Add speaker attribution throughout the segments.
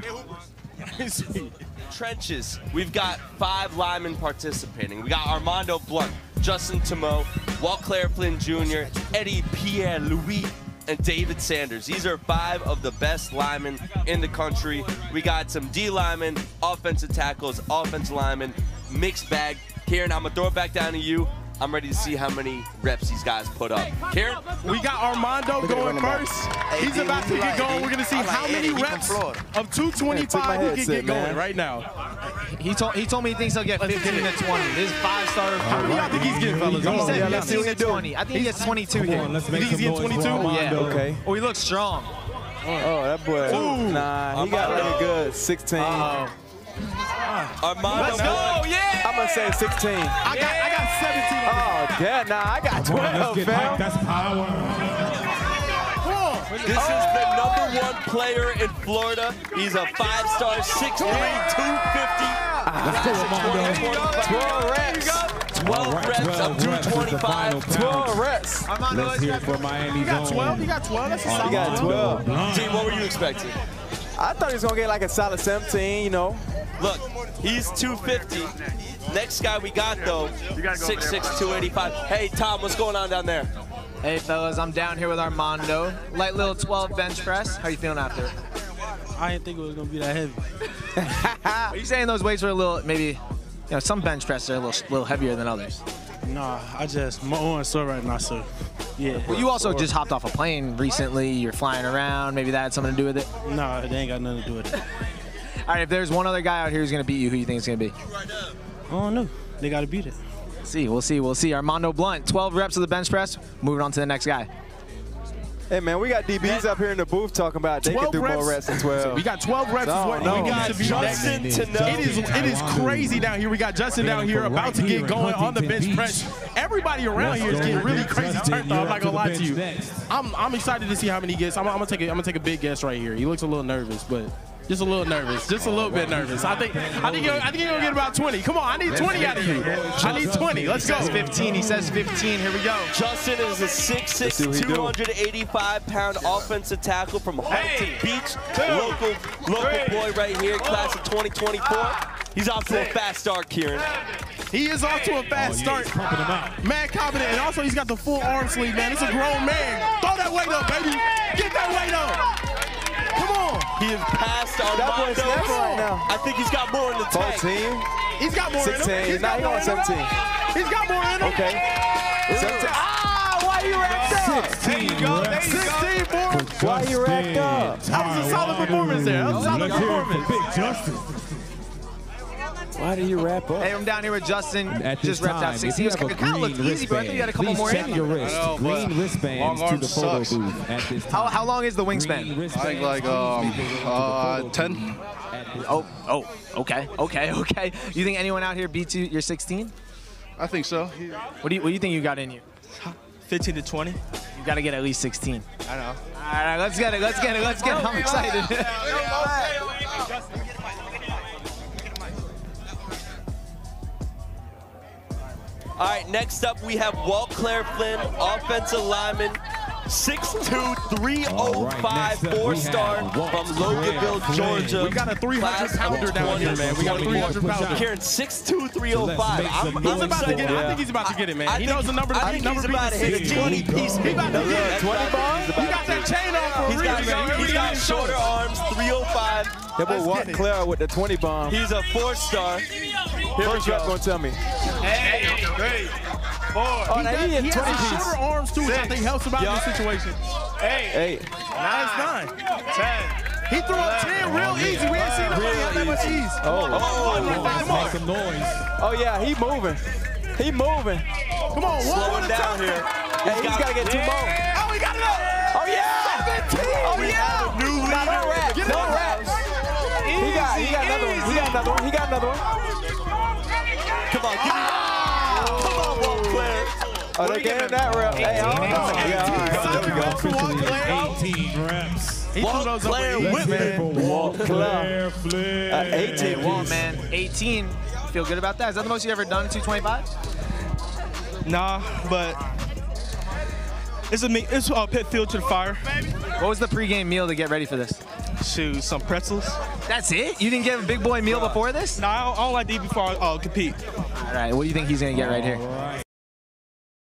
Speaker 1: Trenches. We've got five linemen participating. We got Armondo Blount, Justin Tauamuu, Walt Claire Flynn Jr., Eddy Pierre Louis, and David Sanders. These are five of the best linemen in the country. We got some D linemen, offensive tackles, offensive linemen, mixed bag. Kieran, I'm gonna throw it back down to you. I'm ready to see how many reps these guys put up. Kieran?
Speaker 2: We got Armondo going first. He's about to get going. We're going to see how many reps of 225 he can get going right now.
Speaker 3: He told he told me he thinks he'll get 15 to 20. This is five star.
Speaker 2: How many y'all think he's getting, fellas?
Speaker 3: He said
Speaker 2: let's see
Speaker 3: 15
Speaker 2: what
Speaker 3: to
Speaker 2: he
Speaker 3: 20. I think he gets 22 here.
Speaker 4: let's
Speaker 2: You
Speaker 4: make
Speaker 2: think he's getting 22?
Speaker 3: Yeah.
Speaker 5: Okay.
Speaker 3: Oh, he looks strong.
Speaker 5: Oh, that boy.
Speaker 2: Ooh.
Speaker 5: Nah, he got like a good 16.
Speaker 3: Oh,
Speaker 1: Armondo
Speaker 3: let's
Speaker 1: Blount.
Speaker 3: go! Yeah!
Speaker 5: I'm gonna say 16.
Speaker 2: I got, I got 17.
Speaker 5: Oh, yeah, nah, I got
Speaker 4: Come on,
Speaker 5: 12,
Speaker 4: let's get hyped.
Speaker 5: fam.
Speaker 4: That's power.
Speaker 2: Come on.
Speaker 1: This is the number one player in Florida. He's a five-star, 6'3", 250.
Speaker 4: Let's go,
Speaker 5: 12 reps.
Speaker 1: 12 reps
Speaker 4: 12
Speaker 1: of
Speaker 4: reps is
Speaker 1: 225.
Speaker 5: 12 reps.
Speaker 3: Armondo,
Speaker 4: Let's hear it for Miami's
Speaker 2: You got 12. You got 12. That's a solid
Speaker 5: He got 12.
Speaker 1: T, what were you expecting?
Speaker 5: I thought he was gonna get like a solid 17, you know.
Speaker 1: Look, he's 250. Next guy we got, though, 6'6", 285. Hey, Tom, what's going on down there?
Speaker 3: Hey, fellas, I'm down here with Armondo. Light little 12 bench press. How you feeling after it?
Speaker 6: I didn't think it was gonna be that heavy.
Speaker 3: Are you saying those weights were a little, maybe, you know, some bench press are a little, little heavier than others?
Speaker 6: Nah, I just my arm's sore right now, so yeah.
Speaker 3: Well, you also just hopped off a plane recently. You're flying around. Maybe that had something to do with it.
Speaker 6: No, it ain't got nothing to do with it.
Speaker 3: All right, if there's one other guy out here who's gonna beat you, who you think it's gonna be?
Speaker 6: I don't know. They gotta beat it.
Speaker 3: See, we'll see, we'll see. Armondo Blount, 12 reps of the bench press. Moving on to the next guy.
Speaker 5: Hey, man, we got DBs up here in the booth talking about they can
Speaker 2: 12
Speaker 5: do
Speaker 2: reps.
Speaker 5: more reps than 12.
Speaker 2: We got 12 reps.
Speaker 5: No,
Speaker 2: is
Speaker 5: no.
Speaker 2: we got
Speaker 5: We
Speaker 2: to be
Speaker 1: Justin
Speaker 2: next.
Speaker 1: to know.
Speaker 2: It is it is crazy down here. We got Justin down here about to get going on the bench press. Everybody around here is getting really crazy turned up. I'm not gonna lie to you. I'm I'm excited to see how many he gets. I'm, I'm gonna take a, I'm gonna take a big guess right here. He looks a little nervous, but just a little nervous, just a little bit nervous. I think I think you're, I think you're gonna get about 20. Come on, I need 20 out of you. I need 20. Let's go.
Speaker 3: Says 15. He says 15. Here we go.
Speaker 1: Justin is a 6'6",
Speaker 5: see what he do.
Speaker 1: 285-pound offensive tackle from Huntington Beach. Local, local boy right here, class of 2024. He's off to a fast start, Kieran.
Speaker 2: He is off to a fast oh, start.
Speaker 4: Pumping him out.
Speaker 2: Man confident, and also he's got the full arm sleeve, man. It's a grown man. Throw that weight up, baby. Get that weight up. Come on.
Speaker 1: He is past
Speaker 5: That boy's
Speaker 1: Armondo.
Speaker 5: snapping right now.
Speaker 1: I think he's got more in the tank.
Speaker 5: 14.
Speaker 2: He's got more in
Speaker 5: 16.
Speaker 2: him. He's
Speaker 5: Now
Speaker 2: got
Speaker 5: he
Speaker 2: more
Speaker 5: on
Speaker 2: in him.
Speaker 5: 17.
Speaker 2: He's got more in him.
Speaker 5: Okay. 17. Ah, why you racked up?
Speaker 4: 16 reps.
Speaker 2: 16 more.
Speaker 5: Why you racked up?
Speaker 2: That was a solid performance there. That was a solid
Speaker 4: Let's
Speaker 2: performance.
Speaker 4: Big Justin.
Speaker 5: Why do you wrap up?
Speaker 3: Hey, I'm down here with Justin.
Speaker 4: At this
Speaker 3: just repped
Speaker 4: time,
Speaker 3: out
Speaker 4: if
Speaker 3: 60.
Speaker 4: you
Speaker 3: It
Speaker 4: a
Speaker 3: kind of looked
Speaker 4: green
Speaker 3: easy, but I think you had a couple
Speaker 4: wristband,
Speaker 3: more
Speaker 4: please check
Speaker 3: in
Speaker 4: your wrist.
Speaker 7: Know,
Speaker 4: green
Speaker 7: but
Speaker 4: wristbands to the
Speaker 7: arms
Speaker 4: photo
Speaker 7: sucks.
Speaker 4: booth at this
Speaker 3: How,
Speaker 4: time.
Speaker 3: how long is the wingspan?
Speaker 7: I think like um
Speaker 4: please make it
Speaker 7: uh
Speaker 4: to the photo
Speaker 7: 10.
Speaker 4: booth at this
Speaker 3: Oh, oh, okay, okay, okay. You think anyone out here beats you? You're 16.
Speaker 7: I think so.
Speaker 3: What do you What do you think you got in you?
Speaker 6: 15 to 20.
Speaker 3: You got to get at least 16.
Speaker 7: I know.
Speaker 3: All right, let's get it. Let's get it. Let's get it. I'm excited.
Speaker 1: All right, next up we have Waltclaire Flynn, offensive lineman, 6'2", 305, four-star from Loganville, Georgia.
Speaker 2: We got a 300
Speaker 1: Class
Speaker 2: pounder down here, man. We got a 300 pounder.
Speaker 1: Kieran, 6'2", 305.
Speaker 4: Let's oh
Speaker 1: I'm,
Speaker 2: He's
Speaker 1: I'm
Speaker 2: about to get it. I think he's about to get it, man.
Speaker 1: I
Speaker 2: he
Speaker 1: think-
Speaker 2: knows the number.
Speaker 1: I think
Speaker 2: number
Speaker 1: he's about to hit
Speaker 2: is
Speaker 1: a 20 piece.
Speaker 2: He about to get it.
Speaker 5: 20 bomb?
Speaker 2: He got that chain on for a
Speaker 1: He's
Speaker 2: reason,
Speaker 1: got, he's got shorter arms, 305.
Speaker 5: That boy Walt
Speaker 2: get.
Speaker 5: Claire with the 20 bomb.
Speaker 1: He's a four-star. Here
Speaker 5: First
Speaker 1: we
Speaker 5: rep gonna tell me.
Speaker 2: Hey, great. Four.
Speaker 5: Oh,
Speaker 2: he,
Speaker 5: now
Speaker 2: does,
Speaker 5: he
Speaker 2: he has
Speaker 5: piece.
Speaker 2: shorter arms too, which I think helps about
Speaker 1: Yeah.
Speaker 2: this situation.
Speaker 5: Hey,
Speaker 2: Nice nine. Ten. He threw up ten real oh, easy. We ain't seen nobody have that much ease.
Speaker 5: Oh.
Speaker 2: Oh,
Speaker 4: Let's make some noise.
Speaker 5: oh yeah, he moving. He moving.
Speaker 2: Come on, one
Speaker 1: Slowing down
Speaker 2: time.
Speaker 1: here.
Speaker 5: Hey, he's gotta get two more.
Speaker 2: He got
Speaker 5: another one. He got another one. He got another one.
Speaker 1: Come on, give me Come on, Waltclaire.
Speaker 5: Oh, they gave him that rep. Hey, I don't know. Yeah, all right, there we go.
Speaker 4: 18 reps.
Speaker 2: He
Speaker 1: Walt
Speaker 2: those
Speaker 1: Claire
Speaker 2: with ease,
Speaker 4: Let's hear it
Speaker 2: man.
Speaker 4: for Walt Claire Flynn.
Speaker 5: Uh, 18
Speaker 3: Hey, Walt, man, 18. Feel good about that? Is that the most you've ever done? 225?
Speaker 6: Nah, but it's a me- it's a pit field to the fire.
Speaker 3: What was the pregame meal to get ready for this?
Speaker 6: Shoot, some pretzels.
Speaker 3: That's it? You didn't get a big boy meal before this?
Speaker 6: No, I don't, I don't like to eat before I uh, compete.
Speaker 3: All right, what do you think he's gonna get right here?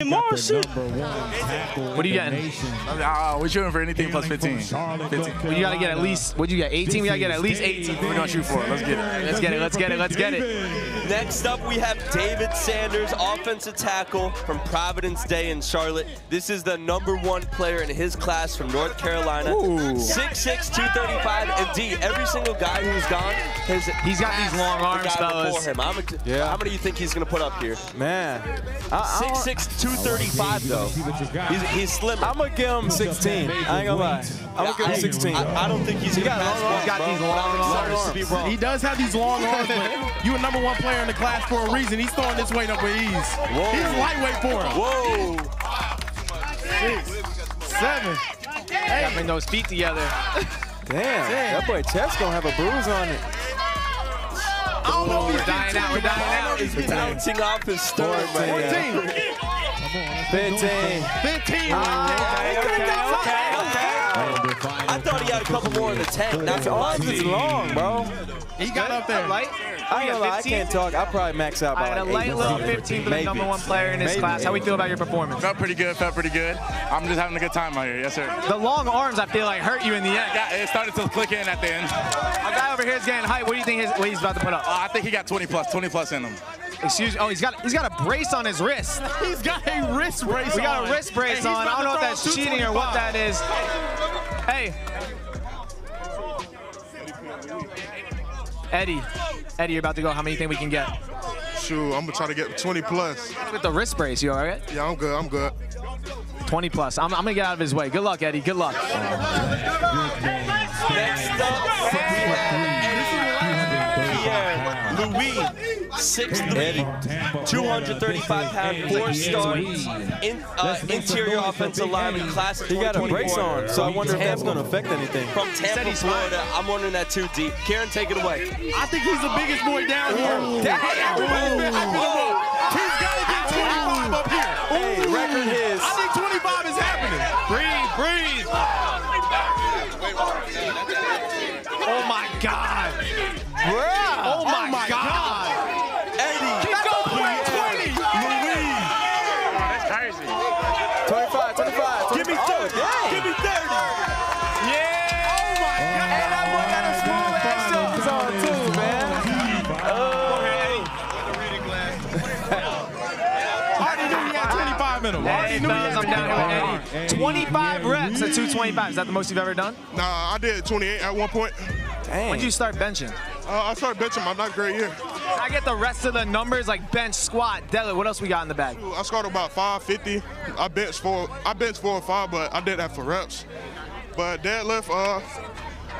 Speaker 6: More shoot.
Speaker 3: What are you getting?
Speaker 8: Uh, we're shooting for anything plus 15. 15.
Speaker 3: Well, you gotta get at least. What'd you get? 18. We gotta get at least 18.
Speaker 8: We're gonna shoot for it. Let's get it.
Speaker 3: Let's get it. Let's get it. Let's get it.
Speaker 1: Next up, we have David Sanders, offensive tackle from Providence Day in Charlotte. This is the number one player in his class from North Carolina. 6'6", 235, and D, every single guy who's gone has
Speaker 3: He's got these long arms, fellas.
Speaker 1: him. I'm ex-
Speaker 5: Yeah.
Speaker 1: How many do you think he's going to put up here?
Speaker 5: Man. I, I
Speaker 1: 6'6", 235, though. He's, he's slim.
Speaker 5: I'm gonna give him 16. I ain't gonna lie. I'm gonna give him 16.
Speaker 1: I, I don't think he's going to
Speaker 5: got
Speaker 1: pass
Speaker 5: long
Speaker 1: one,
Speaker 5: arms.
Speaker 3: He's got these long arms.
Speaker 1: to be wrong.
Speaker 2: He does have these long arms, but you a number one player in the class for a reason. He's throwing this weight up with ease. Whoa. He's lightweight for him.
Speaker 1: Whoa.
Speaker 2: Seven.
Speaker 3: Gotta bring those feet together.
Speaker 5: Damn. That boy chest gonna have a bruise on it.
Speaker 2: I don't know if he's
Speaker 3: dying out. We're dying out.
Speaker 1: He's bouncing off his sternum right now.
Speaker 2: 14.
Speaker 5: 15.
Speaker 2: 15.
Speaker 1: Ah, I thought he had a couple more in the tank. Not
Speaker 5: His
Speaker 1: gonna
Speaker 5: arms is long, bro.
Speaker 2: He got up there.
Speaker 3: Light.
Speaker 5: I ain't gonna I can't talk. I'll probably max out
Speaker 3: I
Speaker 5: by
Speaker 3: had a light
Speaker 5: eight.
Speaker 3: little 15 for the number one player in his
Speaker 5: Maybe.
Speaker 3: class. How do we feel about your performance?
Speaker 8: Felt pretty good. Felt pretty good. I'm just having a good time out here. Yes, sir.
Speaker 3: The long arms, I feel like, hurt you in the end.
Speaker 8: Yeah, it started to click in at the end. Uh,
Speaker 3: A guy over here is getting hype. What do you think his, what he's about to put up?
Speaker 8: I think he got 20 plus, 20 plus in him.
Speaker 3: Excuse me. Oh, he's got he's got a brace on his wrist.
Speaker 2: He's got a wrist brace
Speaker 3: We got
Speaker 2: on.
Speaker 3: a wrist brace on. I don't know if that's cheating or what that is. Hey. Eddy. Eddy, you're about to go. How many you think we can get?
Speaker 7: Shoot, I'm gonna try to get 20 plus.
Speaker 3: With the wrist brace, you all right?
Speaker 7: Yeah, I'm good. I'm good.
Speaker 3: 20 plus. I'm, I'm going to get out of his way. Good luck, Eddy. Good luck.
Speaker 1: Next up, we have Pierre Louis, 6'3", 235 pound, four star, in, uh, interior offensive lineman, class of
Speaker 5: He got a brace on, so I wonder if that's gonna affect anything.
Speaker 1: From Tampa, Florida. I'm wondering that too, deep. Karen, take it away.
Speaker 2: I think he's the biggest boy down here.
Speaker 5: Damn.
Speaker 2: He's got to get 25 up here.
Speaker 5: Hey, record his.
Speaker 2: I think 25 is happening.
Speaker 3: Breathe, breathe. Oh, my God. Oh, my,
Speaker 2: my
Speaker 3: God.
Speaker 2: Already
Speaker 3: Hey,
Speaker 2: knew he
Speaker 3: fellas,
Speaker 2: had
Speaker 3: I'm down
Speaker 2: 25
Speaker 3: here
Speaker 2: in him.
Speaker 3: with Eddy. 25 reps at 225. Is that the most you've ever done?
Speaker 7: Nah, I did 28 at one point.
Speaker 5: Dang.
Speaker 3: When did you start benching?
Speaker 7: Uh, I started benching my not great year.
Speaker 3: Can I get the rest of the numbers like bench, squat, deadlift? What else we got in the bag?
Speaker 7: I started about 550. I bench four. I benched four or five, but I did that for reps. But deadlift, uh,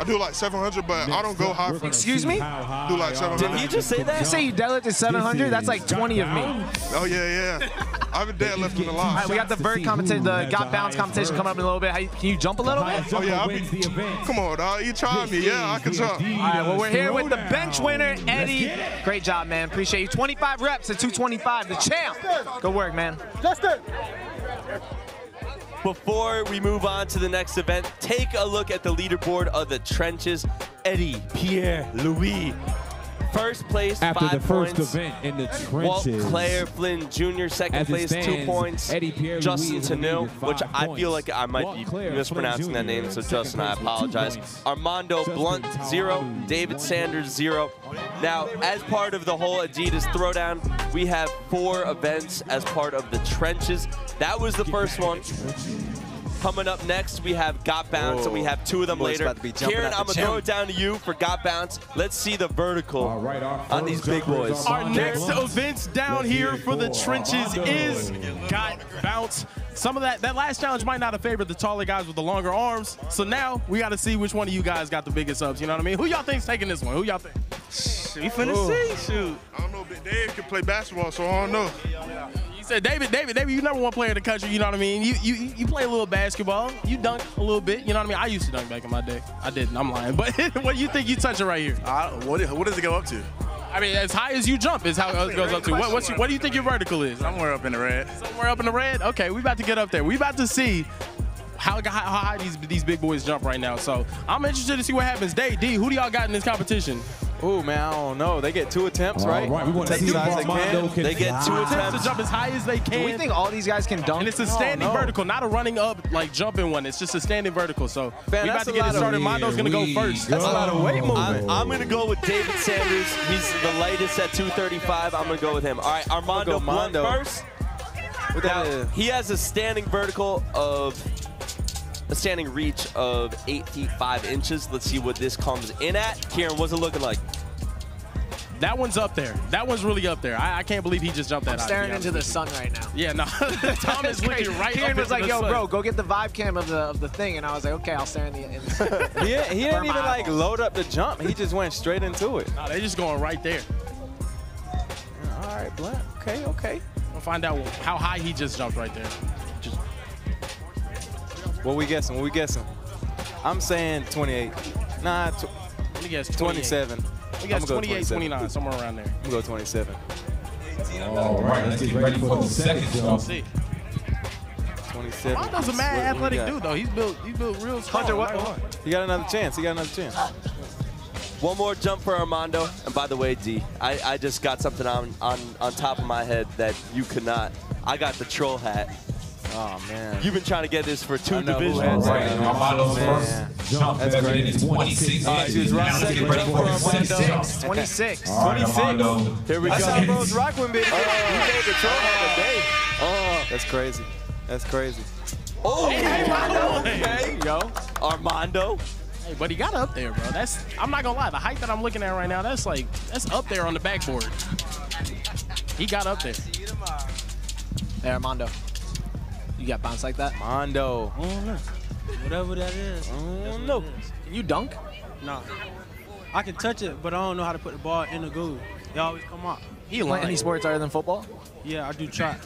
Speaker 7: I do like 700, but I don't go high for
Speaker 3: Excuse me?
Speaker 7: do like 700.
Speaker 1: Did
Speaker 7: 700.
Speaker 1: he just say that?
Speaker 3: You
Speaker 1: that?
Speaker 3: say you deadlifted 700? That's like 20 of me.
Speaker 7: Oh yeah, yeah. I've been deadlifting a lot.
Speaker 3: right, we got the vert competition, the got bounce competition coming up in a little bit. How you- Can you jump a little bit?
Speaker 7: Oh yeah, I'll be. Come on, dog. You trying me? Yeah, I can jump.
Speaker 3: All right, well, we're here with the bench winner, Eddy. Great job, man. Appreciate you. 25 reps at 225, the champ. Good work, man. Justin!
Speaker 1: Before we move on to the next event, take a look at the leaderboard of the trenches. Eddy, Pierre, Louis. First place,
Speaker 4: After
Speaker 1: five
Speaker 4: the first
Speaker 1: points.
Speaker 4: event in the
Speaker 1: Walt
Speaker 4: trenches.
Speaker 1: Claire Flynn Jr. second
Speaker 4: As
Speaker 1: place, two points.
Speaker 4: Eddy Pierre
Speaker 1: Justin
Speaker 4: Louis is the leader
Speaker 1: Tanu, which I feel like I might
Speaker 4: Walt
Speaker 1: be
Speaker 4: Claire
Speaker 1: mispronouncing that name, so Justin, I
Speaker 4: second place with two
Speaker 1: apologize. Armondo
Speaker 4: Justin Blount,
Speaker 1: zero. David. Sanders, zero. Now, as part of the whole Adidas Throwdown, we have four events as part of the trenches. That was the first one. Coming up next, we have Got Bounce, and we have two of them
Speaker 5: Boy's
Speaker 1: later.
Speaker 5: be jumping
Speaker 1: Kieran, I'm going to throw it down to you for Got Bounce. Let's see the vertical
Speaker 4: All right,
Speaker 1: on these big boys.
Speaker 2: Our next
Speaker 4: Blount.
Speaker 2: events down
Speaker 4: Let's
Speaker 2: here for the trenches
Speaker 4: Armondo.
Speaker 2: is got bounce. Some of that that last challenge might not have favored the taller guys with the longer arms. So now we got to see which one of you guys got the biggest ups. You know what I mean? Who y'all think's taking this one? Who y'all think?
Speaker 6: We finna see. Shoot.
Speaker 7: I don't know, Big Dave can play basketball, so I don't know.
Speaker 2: Said David, David, David. You number one player in the country. You know what I mean? You you you play a little basketball. You dunk a little bit. You know what I mean? I used to dunk back in my day. I didn't. I'm lying. But what do you think you touching right here?
Speaker 8: I, what, what does it go up to?
Speaker 2: I mean, as high as you jump is how it goes up to. What, what's your, what do you think your vertical is?
Speaker 8: Somewhere up in the red.
Speaker 2: Somewhere up in the red? Okay, we about to get up there. We about to see how, how high these these big boys jump right now. So I'm interested to see what happens. Day D, who do y'all got in this competition?
Speaker 5: Ooh, man, I don't know. They get two attempts,
Speaker 4: All
Speaker 5: right?
Speaker 4: right, we want to
Speaker 5: Take
Speaker 4: see
Speaker 5: as
Speaker 4: if
Speaker 5: high as they
Speaker 4: Armondo
Speaker 5: can.
Speaker 4: can
Speaker 1: They get two
Speaker 4: fly.
Speaker 2: Attempts to jump as high as they can.
Speaker 3: Do we think all these guys can dunk?
Speaker 2: and it's a standing
Speaker 5: no.
Speaker 2: vertical, not a running up like jumping one. It's just a standing vertical. So
Speaker 5: Man,
Speaker 2: we about to get it started. Mondo's gonna go first.
Speaker 4: we
Speaker 5: That's a lot of weight movement.
Speaker 1: I'm, I'm going to go with David Sanders. He's the latest at 235. I'm going to go with him. All right, Armondo
Speaker 5: go
Speaker 1: Blount
Speaker 5: Mondo.
Speaker 1: first.
Speaker 5: What
Speaker 1: Now, he has a standing vertical of a standing reach of 8 feet 5 inches. Let's see what this comes in at. Kieran, what's it looking like?
Speaker 2: That one's up there. That one's really up there. I, I can't believe he just jumped that.
Speaker 3: I'm
Speaker 2: high,
Speaker 3: staring
Speaker 2: honest
Speaker 3: into the sun right now.
Speaker 2: Yeah, no. Tom is
Speaker 3: It's
Speaker 2: looking
Speaker 3: crazy.
Speaker 2: right
Speaker 3: Kieran
Speaker 2: up
Speaker 3: was
Speaker 2: into
Speaker 3: like,
Speaker 2: the
Speaker 3: "Yo,
Speaker 2: sun.
Speaker 3: bro, go get the vibe cam of the of the thing," and I was like, "Okay, I'll stare in the." In the
Speaker 5: He, he didn't even
Speaker 3: my
Speaker 5: like load up the jump. He just went straight into it.
Speaker 2: Nah, they're just going right there.
Speaker 5: All right, Blount. Okay, okay.
Speaker 2: We'll find out how high he just jumped right there.
Speaker 5: What we guessing? What we guessing? I'm saying 28. Nah, tw-
Speaker 2: Let me guess 28.
Speaker 5: 27.
Speaker 2: We got
Speaker 5: I'ma go
Speaker 2: 28,
Speaker 5: 27.
Speaker 2: 29, somewhere around there.
Speaker 5: I'm gonna go 27.
Speaker 4: All right, let's get ready for the second
Speaker 2: We'll
Speaker 4: jump.
Speaker 2: see.
Speaker 5: 27.
Speaker 2: Mondo's a mad
Speaker 5: What- what
Speaker 2: athletic
Speaker 5: got?
Speaker 2: dude, though. He's built, he's built real strong.
Speaker 3: Hunter, what-
Speaker 2: not.
Speaker 5: He got another chance. He got another chance.
Speaker 1: One more jump for Armondo. And by the way, D, I, I just got something on, on, on top of my head that you could not. I got the troll hat.
Speaker 5: Oh man.
Speaker 1: You've been trying to get this for two
Speaker 5: I know who
Speaker 1: divisions.
Speaker 5: has
Speaker 4: All right, Armondo's
Speaker 5: Man.
Speaker 4: first jump
Speaker 5: That's
Speaker 4: measured
Speaker 5: great.
Speaker 4: in 26
Speaker 5: All right,
Speaker 4: inches.
Speaker 5: choose right
Speaker 4: let's get
Speaker 5: second
Speaker 4: ready for
Speaker 5: for Armondo.
Speaker 4: jump.
Speaker 3: 26.
Speaker 4: All right,
Speaker 5: 26.
Speaker 4: Armondo.
Speaker 1: Here we
Speaker 5: That's
Speaker 1: go.
Speaker 5: how Bros Rock when big. He gave oh. the troll hat today. Oh, that's crazy. That's crazy.
Speaker 1: Oh,
Speaker 2: There you go.
Speaker 1: Armondo.
Speaker 2: Hey, but he got up there, bro. That's I'm not gonna lie. The height that I'm looking at right now, that's like that's up there on the backboard. He got up there.
Speaker 3: Hey, Armondo. You got bounce like that?
Speaker 5: Mondo.
Speaker 6: Whatever that is.
Speaker 5: Oh, no.
Speaker 3: Can you dunk?
Speaker 6: No. I can touch it, but I don't know how to put the ball in the goal. They always come out.
Speaker 2: He
Speaker 3: Play any sports other than football?
Speaker 6: Yeah, I do track.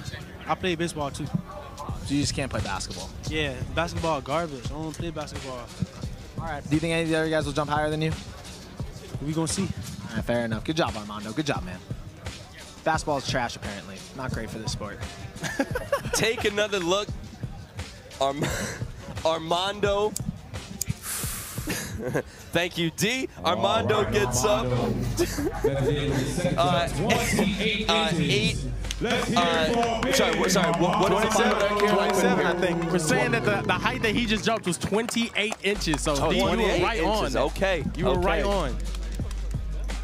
Speaker 6: I play baseball too.
Speaker 3: So you just can't play basketball.
Speaker 6: Yeah, basketball garbage. I don't play basketball.
Speaker 3: All right. Do you think any of the other guys will jump higher than you?
Speaker 6: We gonna see.
Speaker 3: All right, fair enough. Good job, Armondo. Good job, man. Basketball's trash, apparently. Not great for this sport.
Speaker 1: Take another look. Arm- Armondo. Thank you, D. Armondo
Speaker 4: All right,
Speaker 1: gets up.
Speaker 4: Armondo. Let's get into the second
Speaker 1: Uh, Uh, eight.
Speaker 4: Let's hear
Speaker 1: Uh,
Speaker 4: for
Speaker 1: sorry, what, sorry. What, what is the
Speaker 5: 27,
Speaker 1: final?
Speaker 5: 27, I think.
Speaker 2: We're saying that the, the height that he just jumped was 28 inches. So
Speaker 1: Oh,
Speaker 2: D, you were right
Speaker 1: inches.
Speaker 2: on.
Speaker 1: Okay.
Speaker 2: You were
Speaker 1: okay.
Speaker 2: right on.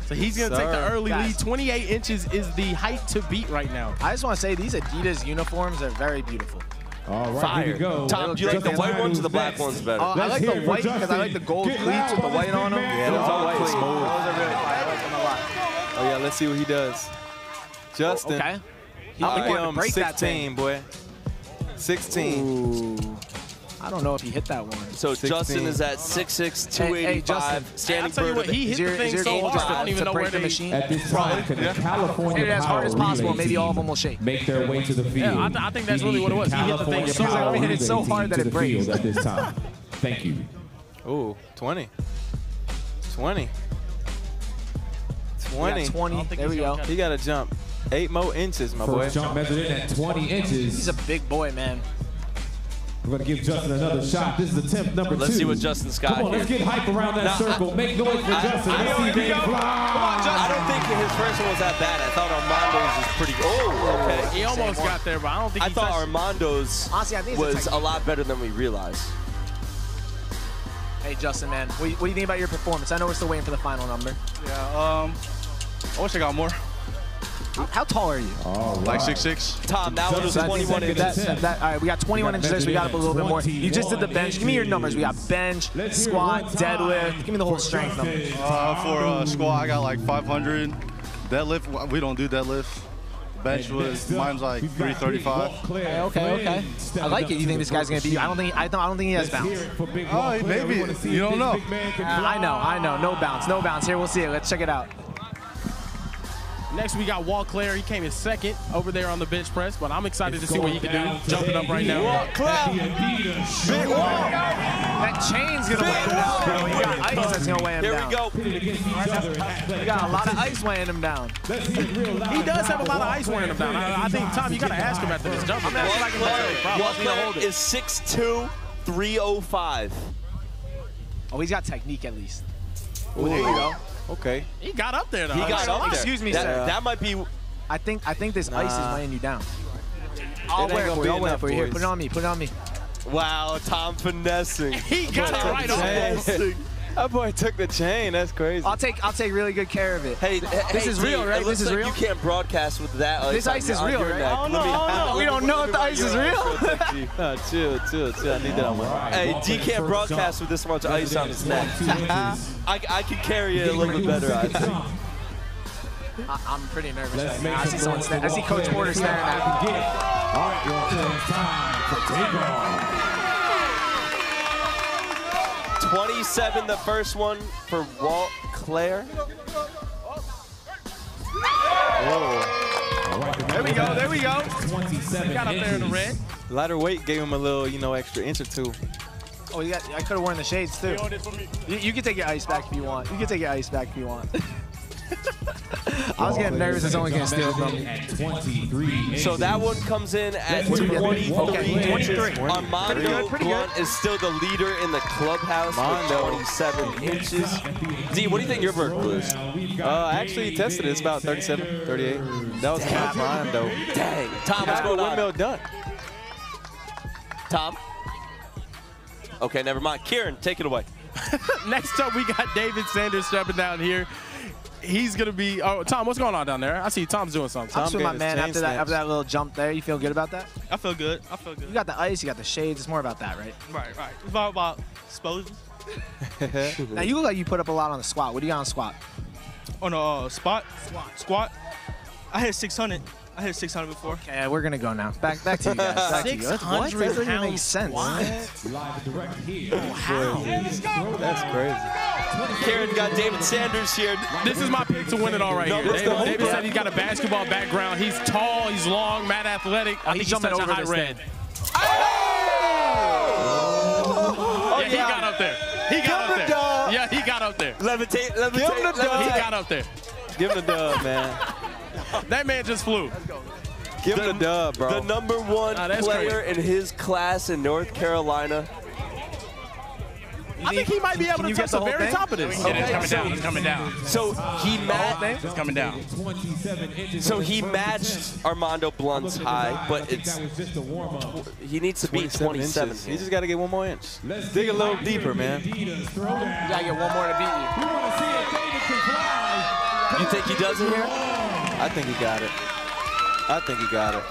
Speaker 2: So he's gonna take the early
Speaker 3: Guys.
Speaker 2: lead. 28 inches is the height to beat right now.
Speaker 3: I just want to say these Adidas uniforms are very beautiful.
Speaker 4: All right,
Speaker 1: Fire.
Speaker 4: here we go.
Speaker 1: Tom, do you like the white ones or the black ones better?
Speaker 3: Uh, I like the
Speaker 4: it for
Speaker 3: white because I like the gold
Speaker 4: Get
Speaker 3: cleats with the white on them.
Speaker 5: Yeah, those are white.
Speaker 3: Those are really fire. I like them a lot.
Speaker 5: Oh yeah, let's see what he does. Justin.
Speaker 3: Okay. He
Speaker 5: I'll
Speaker 3: wanted
Speaker 5: give
Speaker 3: to
Speaker 5: him
Speaker 3: break that thing.
Speaker 5: 16, boy. 16.
Speaker 3: Ooh. I don't know if he hit that one.
Speaker 1: So
Speaker 5: 16.
Speaker 1: Justin is at 6'6", 285,
Speaker 3: Justin.
Speaker 2: I'll
Speaker 1: standing
Speaker 2: tell you what, he hit the thing
Speaker 3: your
Speaker 2: so hard. I don't
Speaker 3: to,
Speaker 2: even know
Speaker 3: break
Speaker 2: where
Speaker 3: the
Speaker 2: they.
Speaker 3: machine?
Speaker 4: At this time, can the California
Speaker 3: Hit it as hard as possible. Maybe all of them will shake.
Speaker 4: make their way to the field?
Speaker 2: Yeah, I th- I think that's really what it was. He hit the thing so
Speaker 3: hard. He hit it so hard that it
Speaker 4: the
Speaker 3: breaks.
Speaker 4: At this time. Thank you.
Speaker 5: Ooh, 20. 20.
Speaker 3: We got
Speaker 5: 20.
Speaker 3: 20. There we go.
Speaker 5: He got to jump eight more inches, my boy.
Speaker 4: First jump measured in at 20 inches.
Speaker 3: He's a big boy, man.
Speaker 4: We're going to give Justin another shot. This is attempt number
Speaker 1: Let's
Speaker 4: two.
Speaker 1: see what Justin's got
Speaker 4: Come on, let's get hype around that
Speaker 1: Now,
Speaker 4: circle. Make noise for
Speaker 1: I-
Speaker 4: Justin.
Speaker 1: I-
Speaker 4: Let's see if he can fly.
Speaker 1: I don't think his first one was that bad. I thought Armondo's was pretty. Oh, okay.
Speaker 2: He almost got there, but I don't think
Speaker 1: I
Speaker 2: he
Speaker 1: thought. Armondo's
Speaker 3: Honestly, I think it's a
Speaker 1: was a lot better than we realized.
Speaker 3: Hey, Justin, man. What, do you- what do you think about your performance? I know we're still waiting for the final number.
Speaker 8: Yeah, um, I wish I got more.
Speaker 3: How tall are you?
Speaker 4: All right.
Speaker 8: Like six six.
Speaker 1: Tom, that one was
Speaker 4: Justin,
Speaker 1: 21
Speaker 4: second
Speaker 1: inches.
Speaker 4: attempt.
Speaker 3: That, all right, we got 21
Speaker 4: We got
Speaker 3: inches there, so we got up a little bit more. You just did the bench. Give me your numbers. We got bench,
Speaker 4: Let's
Speaker 3: squat, deadlift. Give me the whole strength numbers.
Speaker 8: Uh, for uh, squat, I got like 500. Deadlift, we don't do deadlift. Bench was mine's like 335.
Speaker 3: Okay, okay, okay. I like it. You think this guy's gonna beat you? I don't think. I don't. I don't think he has bounce.
Speaker 8: Oh, maybe. You don't know.
Speaker 3: Uh, I know. I know. No bounce. No bounce. Here, we'll see it. Let's check it out.
Speaker 2: Next, we got Waltclaire. He came in second over there on the bench press, but I'm excited to see what he can do. Jumping up right now.
Speaker 3: That chain's gonna weigh him down, bro. You got ice that's gonna weigh him
Speaker 1: Here
Speaker 3: down.
Speaker 1: we go.
Speaker 3: You got a lot of ice weighing him down.
Speaker 2: He does have a lot of ice weighing him down. I, I think, Tom, you got to ask him after this jump. I'm
Speaker 1: Walt
Speaker 2: asking like
Speaker 1: Clark,
Speaker 2: a
Speaker 1: Walt
Speaker 3: me to
Speaker 1: Clark
Speaker 3: hold it.
Speaker 1: is 6'2", 305.
Speaker 3: Oh, he's got technique at least.
Speaker 5: Oh, there you go. Okay.
Speaker 2: He got up there though.
Speaker 1: He got up there.
Speaker 3: Excuse me,
Speaker 1: that,
Speaker 3: sir.
Speaker 1: That might be.
Speaker 3: I think I think this ice is weighing you down. I'll
Speaker 5: ain't
Speaker 3: wear it
Speaker 5: gonna
Speaker 3: for
Speaker 5: be
Speaker 3: you. I'll wear it
Speaker 5: enough,
Speaker 3: for you. Here, put it on me. Put it on me.
Speaker 1: Wow, Tom finessing.
Speaker 2: He got it right on.
Speaker 5: Hey, that boy took the chain. That's crazy.
Speaker 3: I'll take I'll take really good care of it.
Speaker 1: Hey,
Speaker 3: This
Speaker 1: hey,
Speaker 3: is real, right? This is
Speaker 1: like
Speaker 3: real?
Speaker 1: You can't broadcast with that. Ice
Speaker 3: This ice is real, right?
Speaker 1: neck.
Speaker 3: Oh,
Speaker 1: Let me-
Speaker 3: we don't know if the ice is real.
Speaker 5: no, chill, chill, chill. I need that on my.
Speaker 1: Hey, D can't broadcast with this much ice on his neck. I, I can carry it a little bit better, I think.
Speaker 3: I, I'm pretty nervous right now. I see someone.
Speaker 4: noise
Speaker 3: I see Coach Porter staring at me.
Speaker 4: All right, Waltclaire, it's time for takeoff.
Speaker 1: 27, the first one for Walt Claire.
Speaker 4: All right,
Speaker 3: There we go. There we go.
Speaker 4: 27
Speaker 2: Got up there in the red.
Speaker 5: Lighter weight gave him a little, you know, extra inch or two.
Speaker 3: Oh, you got. I could have worn the shades too. You, you can take your ice back if you want. You can take your ice back if you want. I was getting nervous. that Someone can steal from me.
Speaker 4: 23
Speaker 1: So that one comes in at 23
Speaker 3: Okay, 23.
Speaker 1: Armondo
Speaker 3: Pretty good, pretty good.
Speaker 1: Blount is still the leader in the clubhouse
Speaker 5: Mondo.
Speaker 1: with 27 inches. D, what do you think your vertical is?
Speaker 5: Uh, I actually tested it. It's about 37, 38. That was half mine, though.
Speaker 1: Dang. Tom, what's
Speaker 5: Got the
Speaker 1: going on?
Speaker 5: windmill done.
Speaker 1: Tom? Okay, never mind. Kieran, take it away.
Speaker 2: Next up, we got David Sanders stepping down here. He's gonna be. Oh, Tom, what's going on down there? I see Tom's doing something.
Speaker 3: I'm
Speaker 5: Tom
Speaker 3: with my man
Speaker 5: chain
Speaker 3: after that after that little jump there. You feel good about that?
Speaker 6: I feel good. I feel good.
Speaker 3: You got the ice. You got the shades. It's more about that, right?
Speaker 6: Right, right. It's about about exposure.
Speaker 3: Now you look like you put up a lot on the squat. What do you got on squat?
Speaker 6: On a uh, spot. Squat. Squat. I hit 600. I hit 600 before.
Speaker 3: Okay, we're gonna go now. Back back to you guys. Back to you. That's- What? That doesn't even make
Speaker 2: pounds
Speaker 3: sense.
Speaker 4: Live direct here.
Speaker 5: That's crazy.
Speaker 1: Kieran got David Sanders here.
Speaker 2: This is my pick to win it all right here. David, David said he's got a basketball background. He's tall, he's long, mad athletic. I
Speaker 3: he's
Speaker 2: think
Speaker 3: jumping
Speaker 2: such a
Speaker 3: over
Speaker 2: high
Speaker 3: this
Speaker 2: red.
Speaker 3: thing.
Speaker 1: Oh,
Speaker 2: yeah, he got up there. He got up there. Yeah, he got up there.
Speaker 1: Levitate, levitate,
Speaker 5: Give him the
Speaker 2: He got up there.
Speaker 5: Give him the dub, man.
Speaker 2: That man just flew.
Speaker 5: Give him the dub, bro.
Speaker 1: The number one
Speaker 2: Nah, that's
Speaker 1: player in his class in North Carolina.
Speaker 2: I think he might be able to touch
Speaker 3: get
Speaker 2: the
Speaker 3: the
Speaker 2: very
Speaker 3: thing?
Speaker 2: top of this.
Speaker 1: Okay,
Speaker 9: coming down. He's coming down.
Speaker 1: so he matched.
Speaker 9: He's coming down.
Speaker 4: 27 inches.
Speaker 1: So he matched Armondo Blount's high, but it's
Speaker 4: That was just a warm up.
Speaker 1: he needs to beat 27
Speaker 5: inches. He just got to get one more inch.
Speaker 4: Let's
Speaker 5: Dig a little deeper, man.
Speaker 4: Adidas throw down.
Speaker 3: You gotta get one more to beat you.
Speaker 4: We want to see if David can fly.
Speaker 1: You think he does it here?
Speaker 5: I think he got it. I think he got it.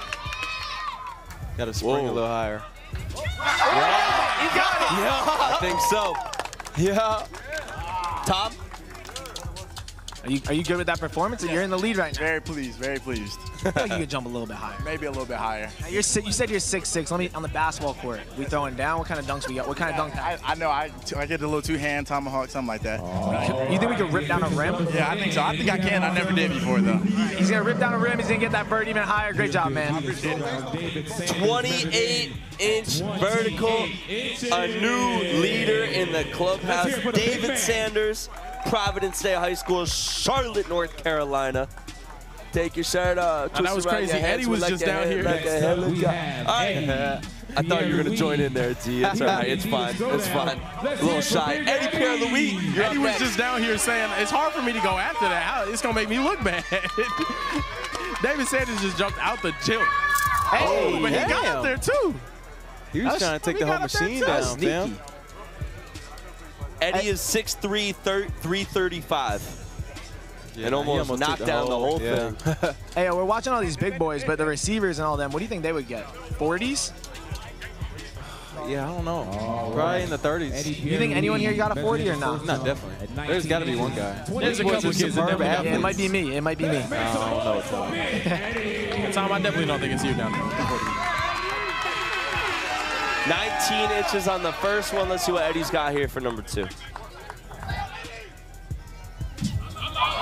Speaker 5: Got to spring
Speaker 1: Whoa.
Speaker 5: a little higher.
Speaker 1: I think so.
Speaker 5: Yeah.
Speaker 1: Tom?
Speaker 3: Are you are you good with that performance? You're in the lead right now.
Speaker 9: Very pleased. Very pleased.
Speaker 3: I feel like you could jump a little bit higher.
Speaker 9: Maybe a little bit higher.
Speaker 3: Now, You're you said you're six six. Let me on the basketball court. We throwing down. What kind of dunks we got? What kind of dunk?
Speaker 9: I, I know. I I get a little two hand tomahawk, something like that. Oh.
Speaker 3: You think we could rip down a rim?
Speaker 9: Yeah, I think so. I think I can. I never did before though.
Speaker 3: He's gonna rip down a rim. He's gonna get that bird even higher. Great job, man.
Speaker 4: David Sanders.
Speaker 1: 28 inch vertical, a new leader in the clubhouse.
Speaker 4: Let's hear it for the big
Speaker 1: David. Sanders, Providence State High School, Charlotte, North Carolina. Take your shirt off.
Speaker 2: Now, that was crazy. Eddy was
Speaker 1: like
Speaker 2: just down here.
Speaker 1: like a
Speaker 4: Next up, we have
Speaker 1: All right.
Speaker 4: Eddy
Speaker 1: I thought you were gonna join in there, T. It's all right. It's fine. It's fine. A little shy. Eddy Pierre Louis. You're
Speaker 2: Eddy
Speaker 1: up
Speaker 2: was
Speaker 1: next.
Speaker 2: just down here saying it's hard for me to go after that. It's gonna make me look bad. David Sanders just jumped out the gym.
Speaker 3: Hey, oh,
Speaker 2: but he got
Speaker 5: damn.
Speaker 2: up there too.
Speaker 5: He was
Speaker 3: That's-
Speaker 5: trying to take the whole
Speaker 3: got up there
Speaker 5: machine
Speaker 3: too.
Speaker 5: down,
Speaker 3: Sneaky.
Speaker 5: fam.
Speaker 1: Eddy is 6'3", 335.
Speaker 5: Yeah,
Speaker 1: and
Speaker 5: he
Speaker 1: almost,
Speaker 5: took
Speaker 1: knocked down the whole
Speaker 5: yeah.
Speaker 1: thing.
Speaker 3: Hey, we're watching all these big boys, but the receivers and all them. What do you think they would get? 40s?
Speaker 5: Yeah, I don't know. Probably in the 30s.
Speaker 3: You think anyone here got a 40 or not?
Speaker 5: Not definitely. There's got to be one guy.
Speaker 2: There's a couple kids that definitely got
Speaker 3: Yeah, it might be me. It might be me.
Speaker 5: I don't know. Tom.
Speaker 2: Tom, I definitely don't think it's you down there.
Speaker 1: 19 inches on the first one. Let's see what Eddy's got here for number two.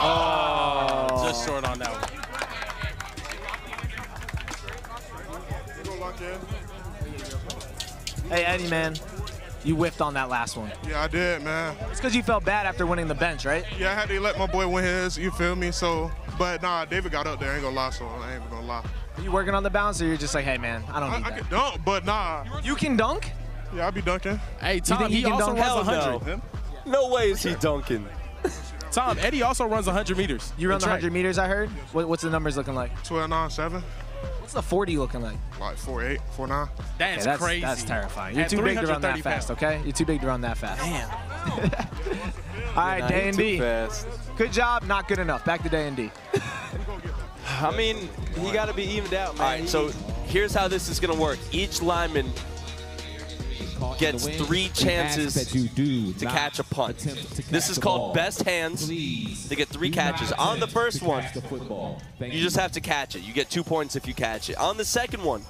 Speaker 2: Oh, Just short on that one.
Speaker 3: Hey, Eddy, man. You whiffed on that last one.
Speaker 7: Yeah, I did, man.
Speaker 3: It's because you felt bad after winning the bench, right?
Speaker 7: Yeah, I had to let my boy win his. You feel me? So, but nah, David got up there. I ain't gonna lie, so I ain't gonna lie.
Speaker 3: Are you working on the bounce, or you're just like, hey, man, I don't
Speaker 7: I,
Speaker 3: need
Speaker 7: I
Speaker 3: that?
Speaker 7: can dunk, but nah.
Speaker 3: You can dunk?
Speaker 7: Yeah, I'll be dunking.
Speaker 2: Hey, Tom,
Speaker 3: think he
Speaker 2: he,
Speaker 3: can
Speaker 2: also
Speaker 3: dunk?
Speaker 2: runs
Speaker 1: Hell
Speaker 2: 100.
Speaker 1: no. No way is he dunking.
Speaker 2: Tom, Eddy also runs 100 meters.
Speaker 3: You run the
Speaker 2: track.
Speaker 3: 100 meters, I heard? What, what's the numbers looking like?
Speaker 7: 12, 9, 7.
Speaker 3: What's the 40 looking like?
Speaker 7: Like 4, 8, 4, 9.
Speaker 2: That's,
Speaker 3: Okay, that's,
Speaker 2: crazy.
Speaker 3: That's terrifying. You're
Speaker 2: At
Speaker 3: too big to run that
Speaker 2: 330
Speaker 3: fast, okay? You're too big to run that fast. Damn. All right,
Speaker 5: Nah,
Speaker 3: day
Speaker 5: he
Speaker 3: and
Speaker 5: too
Speaker 3: D.
Speaker 5: fast.
Speaker 3: Good job, not good enough. Back to day and D.
Speaker 5: I mean, he got to be evened out, man.
Speaker 1: All right, so here's how this is going to work. Each lineman gets three chances
Speaker 4: that you do
Speaker 1: to catch a punt.
Speaker 4: attempt to
Speaker 1: This is called
Speaker 4: ball.
Speaker 1: best hands.
Speaker 4: Please
Speaker 1: They get three catches. On the first one,
Speaker 4: the
Speaker 1: You just have to catch it. You get two points if you catch it. On the second one,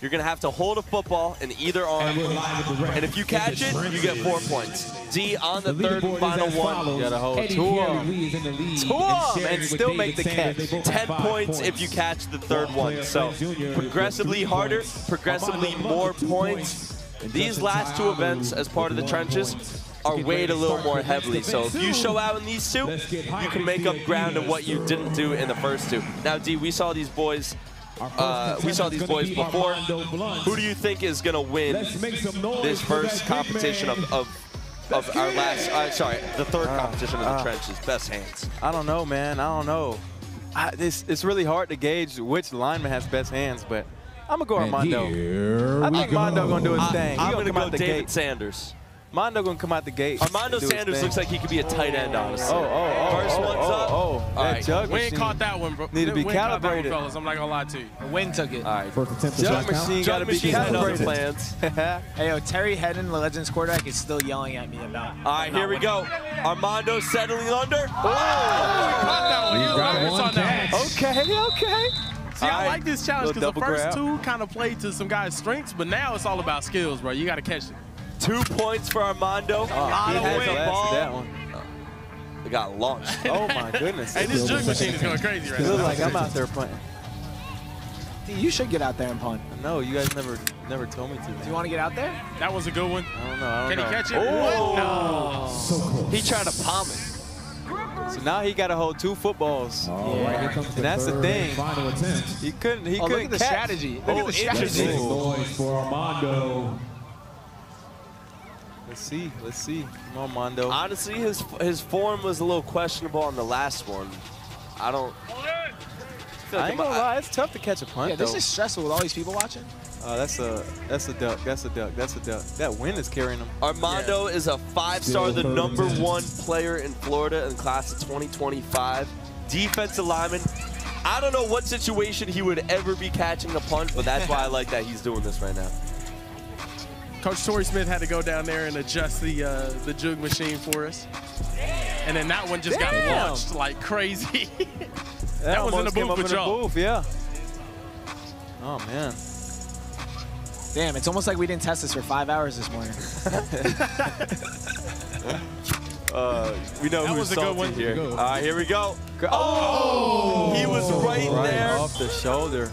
Speaker 1: you're going to have to hold a football in either arm.
Speaker 4: And we're live with the ref
Speaker 1: And if you catch it, you get four points. D on the,
Speaker 4: The
Speaker 1: third and final one.
Speaker 4: follows.
Speaker 5: gotta hold
Speaker 4: Eddy
Speaker 5: two
Speaker 4: Pierre
Speaker 5: of 'em.
Speaker 4: Louis is in the lead.
Speaker 5: Two of 'em,
Speaker 4: sharing
Speaker 5: and still make the catch.
Speaker 1: 10 points if you catch the third one. So
Speaker 4: Flynn Jr. with
Speaker 1: progressively harder, progressively more
Speaker 4: Blount with two
Speaker 1: points. These last two events as part of the trenches are weighed a little more heavily. So if you show out in these two, you can make up ground of what you didn't do in the first two. Now, D, we saw these boys.
Speaker 4: Our first
Speaker 1: Uh, we saw these boys
Speaker 4: be
Speaker 1: before. Who do you think is going to win
Speaker 4: Let's make some noise
Speaker 1: this first competition of, of, of our last, uh, sorry, the third
Speaker 5: Ah,
Speaker 1: competition of the
Speaker 5: ah.
Speaker 1: trenches? Best hands.
Speaker 5: I don't know, man. I don't know. I, this, it's really hard to gauge which lineman has best hands, but I'm going to go
Speaker 4: And
Speaker 5: Armondo.
Speaker 4: here
Speaker 5: I think
Speaker 4: go.
Speaker 5: Mondo going to do his thing. He
Speaker 1: I'm
Speaker 5: gonna come
Speaker 1: go
Speaker 5: out the
Speaker 1: David
Speaker 5: gate.
Speaker 1: Sanders.
Speaker 5: Mondo going to come out the gate.
Speaker 1: Armondo
Speaker 5: and do his
Speaker 1: Sanders looks like he could be a tight end, honestly.
Speaker 5: Oh, oh, oh,
Speaker 1: First
Speaker 5: oh,
Speaker 1: one's
Speaker 5: oh,
Speaker 1: up.
Speaker 5: oh.
Speaker 1: All
Speaker 5: That
Speaker 1: right.
Speaker 5: jug
Speaker 2: Wayne
Speaker 5: machine.
Speaker 2: caught that one, bro.
Speaker 5: Need to be
Speaker 2: Wayne caught that one,
Speaker 5: calibrated.
Speaker 2: fellas. I'm not gonna lie to you.
Speaker 3: The wind took it.
Speaker 1: All right.
Speaker 4: First attempt
Speaker 5: Jug
Speaker 4: shot count.
Speaker 5: machine got to
Speaker 1: Jug
Speaker 5: be
Speaker 1: machine had other
Speaker 5: calibrated.
Speaker 1: plans.
Speaker 3: Hey, yo, Terry Hedden, the Legends quarterback, is still yelling at me about.
Speaker 1: All right, here we go. Armondo settling under. Oh,
Speaker 2: Caught that one. He was
Speaker 4: got one
Speaker 2: on that one.
Speaker 4: catch.
Speaker 5: Okay, okay.
Speaker 2: See, I
Speaker 1: All right.
Speaker 2: like this challenge because the first
Speaker 5: grab.
Speaker 2: two kind of played to some guys' strengths, but now it's all about skills, bro. You got to catch it.
Speaker 1: Two points for Armondo.
Speaker 5: Oh, he
Speaker 1: he has
Speaker 5: has
Speaker 1: a ball.
Speaker 5: that one. Oh.
Speaker 1: It got launched.
Speaker 5: Oh my goodness.
Speaker 2: Hey, this jug machine is going crazy right
Speaker 5: It looks
Speaker 2: now.
Speaker 5: like I'm out there punting.
Speaker 3: Dude, you should get out there and punt.
Speaker 5: No, you guys never never told me to.
Speaker 3: Do you want to get out there?
Speaker 2: That was a good one.
Speaker 5: I don't know. I don't
Speaker 2: Can he catch it?
Speaker 5: Oh.
Speaker 2: What? No.
Speaker 4: So close.
Speaker 1: He tried to palm it.
Speaker 5: So now he got to hold two footballs.
Speaker 4: Oh, All right, here comes the
Speaker 5: And that's the
Speaker 4: third
Speaker 5: thing.
Speaker 4: Final attempt.
Speaker 5: He couldn't. He
Speaker 3: Oh, look
Speaker 5: couldn't
Speaker 3: at the
Speaker 5: catch.
Speaker 3: strategy. Look
Speaker 1: Oh,
Speaker 3: at the
Speaker 4: Let's
Speaker 3: strategy.
Speaker 4: make noise for Armondo.
Speaker 5: Let's see. Let's see. Come on, Mondo.
Speaker 1: Honestly, his his form was a little questionable on the last one. I don't. feel
Speaker 5: I
Speaker 1: like
Speaker 5: ain't gonna lie. It's tough to catch a punt
Speaker 3: Yeah, this
Speaker 5: though.
Speaker 3: is stressful with all these people watching.
Speaker 5: Oh, that's a that's a duck. That's a duck. That's a duck. That wind is carrying him.
Speaker 1: Armondo is a five-star, the number
Speaker 4: attempt.
Speaker 1: one player in Florida in class of 2025. Defensive lineman. I don't know what situation he would ever be catching a punt, but that's why I like that he's doing this right now.
Speaker 2: Coach Torrey Smith had to go down there and adjust the uh, the jug machine for us. And then that one just got launched like crazy.
Speaker 5: That,
Speaker 2: was in the
Speaker 5: came
Speaker 2: booth with y'all.
Speaker 5: the booth. Yeah. Oh man.
Speaker 3: Damn, it's almost like we didn't test this for five hours this morning.
Speaker 1: Uh, we know
Speaker 2: That
Speaker 1: who's
Speaker 2: was a good one.
Speaker 1: here.
Speaker 4: Go.
Speaker 1: All right, here we go. Oh, he was right,
Speaker 5: Right
Speaker 1: there.
Speaker 5: off the shoulder.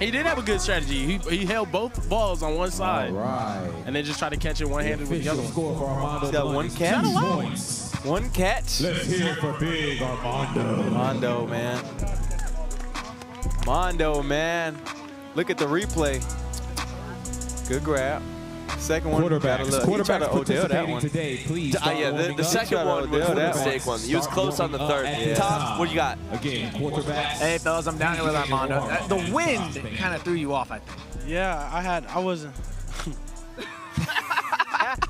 Speaker 2: He did have a good strategy. He, he held both balls on one side
Speaker 4: right.
Speaker 2: and then just tried to catch it one-handed with the other
Speaker 4: Official
Speaker 2: one.
Speaker 4: score for Armondo.
Speaker 5: He's got one catch?
Speaker 4: two
Speaker 5: Is that allowed?
Speaker 4: points.
Speaker 5: One catch.
Speaker 4: Let's hear it for big Armondo.
Speaker 5: Mondo, man. Mondo, man. Look at the replay. Good grab. Second one.
Speaker 4: Quarterbacks,
Speaker 5: gotta look. He tried
Speaker 4: quarterbacks
Speaker 5: Odell that
Speaker 4: participating
Speaker 5: one.
Speaker 4: today, please.
Speaker 1: Uh, yeah, the, the second one was
Speaker 5: Odell
Speaker 1: the
Speaker 5: that
Speaker 1: mistake one. He was close on the third.
Speaker 4: up at
Speaker 1: Tom, what do you got?
Speaker 4: Again, quarterbacks.
Speaker 3: hey, fellas, I'm down here with Armondo. Uh, The wind kind of threw you off, I think.
Speaker 6: Yeah, I had, I wasn't.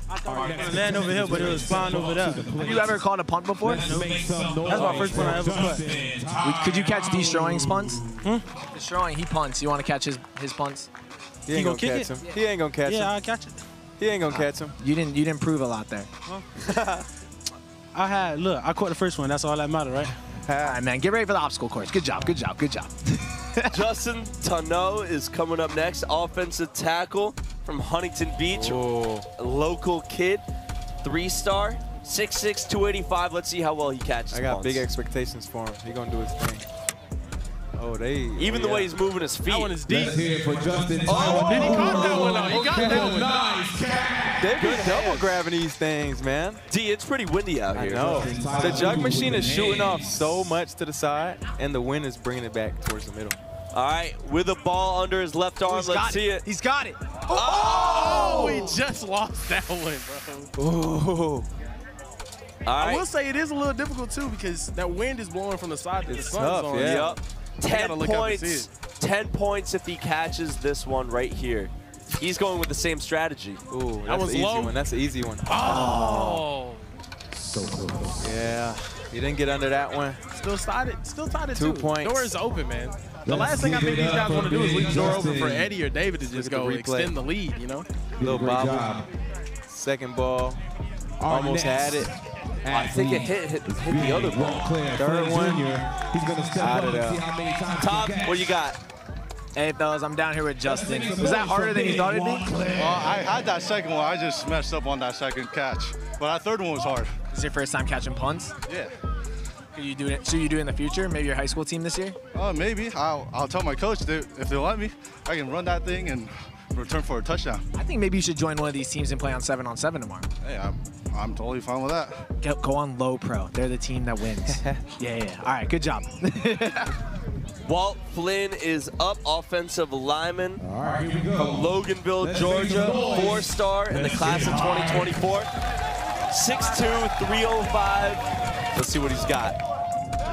Speaker 6: I thought I was land over here, but it was flying over there.
Speaker 3: Have you ever caught a punt before?
Speaker 4: Let's make some noise
Speaker 6: That's my first one I ever caught.
Speaker 3: Could you catch destroying punts?
Speaker 6: Hmm?
Speaker 3: Destroying, he punts. You want to catch his, his punts?
Speaker 5: He ain't gonna,
Speaker 6: gonna
Speaker 5: catch
Speaker 6: kick
Speaker 5: him. He ain't gonna catch
Speaker 6: Yeah,
Speaker 5: him.
Speaker 6: I'll catch it.
Speaker 5: He ain't gonna catch him.
Speaker 3: You didn't you didn't prove a lot there.
Speaker 6: I had, look, I caught the first one. That's all that mattered, right?
Speaker 3: All right, man. Get ready for the obstacle course. Good job. Good job. Good job.
Speaker 1: Justin Tano is coming up next. Offensive tackle from Huntington Beach.
Speaker 5: Oh.
Speaker 1: A local kid. Three star. 6'6", 285. Let's see how well he catches
Speaker 5: I got
Speaker 1: punts.
Speaker 5: big expectations for him. He gonna do his thing. Oh, they.
Speaker 1: Oh, Even the
Speaker 5: yeah.
Speaker 1: way he's moving his feet.
Speaker 2: That one is deep.
Speaker 4: Let's hear it for Justin.
Speaker 1: Oh,
Speaker 2: Then he caught that one though. He got that one.
Speaker 4: Nice catch.
Speaker 5: They be double grabbing these things, man.
Speaker 1: D, it's pretty windy out
Speaker 5: I
Speaker 1: here.
Speaker 5: know. The jug machine is shooting off so much to the side, and the wind is bringing it back towards the middle.
Speaker 1: All right, with the ball under his left arm,
Speaker 3: He's
Speaker 1: let's see it.
Speaker 3: He's got it.
Speaker 2: Oh! oh, he just lost that one, bro.
Speaker 5: Ooh.
Speaker 1: All
Speaker 2: I will say it is a little difficult too because that wind is blowing from the side that the
Speaker 5: It's
Speaker 2: sun's
Speaker 5: tough,
Speaker 2: on.
Speaker 5: yeah.
Speaker 1: Yep.
Speaker 2: I
Speaker 1: 10
Speaker 2: gotta look up and see
Speaker 1: points. 10 points if he catches this one right here. He's going with the same strategy.
Speaker 5: Ooh, that's
Speaker 2: was
Speaker 5: an easy
Speaker 2: low.
Speaker 5: one. That's an easy one.
Speaker 2: Oh,
Speaker 4: So close.
Speaker 5: Yeah. He didn't get under that one.
Speaker 2: still tied it. Still tied it
Speaker 5: Two
Speaker 2: too.
Speaker 5: points.
Speaker 2: Door is open, man. The
Speaker 4: Let's
Speaker 2: last thing I think these guys want to do is leave the door open for Eddy or David to just
Speaker 5: at the
Speaker 2: go extend the lead. You know.
Speaker 5: Little bobble. Second ball.
Speaker 4: Our
Speaker 5: Almost
Speaker 4: next
Speaker 5: had it.
Speaker 1: I think it hit, hit, hit the other
Speaker 4: Big
Speaker 1: ball.
Speaker 4: Claire
Speaker 5: Third
Speaker 4: Flynn
Speaker 5: one.
Speaker 4: Jr. He's gonna step
Speaker 5: Out
Speaker 4: up
Speaker 5: of
Speaker 4: and
Speaker 5: there.
Speaker 4: see how many times
Speaker 1: Tom, what you got?
Speaker 3: Hey, fellas, I'm down here with Justin. Was that harder than you thought it'd be?
Speaker 8: Well, I had that second one. I just messed up on that second catch. But that third one was hard.
Speaker 3: Is your first time catching punts?
Speaker 8: Yeah.
Speaker 3: Could you do it? Should you do it in the future? Maybe your high school team this year?
Speaker 8: Uh, maybe. I'll, I'll tell my coach that if they'll let me, I can run that thing and return for a touchdown.
Speaker 3: I think maybe you should join one of these teams and play on seven on seven tomorrow.
Speaker 8: Hey, I'm, I'm totally fine with that.
Speaker 3: Go, go on low pro. They're the team that wins. yeah, yeah, yeah. All right, good job.
Speaker 1: Walt Flynn is up, offensive lineman
Speaker 4: All right, here we go.
Speaker 1: from Loganville,
Speaker 4: Let's
Speaker 1: Georgia, four-star in the
Speaker 4: Let's
Speaker 1: class
Speaker 4: get
Speaker 1: of
Speaker 4: high.
Speaker 1: 2024. 6'2", 305. Let's see what he's got.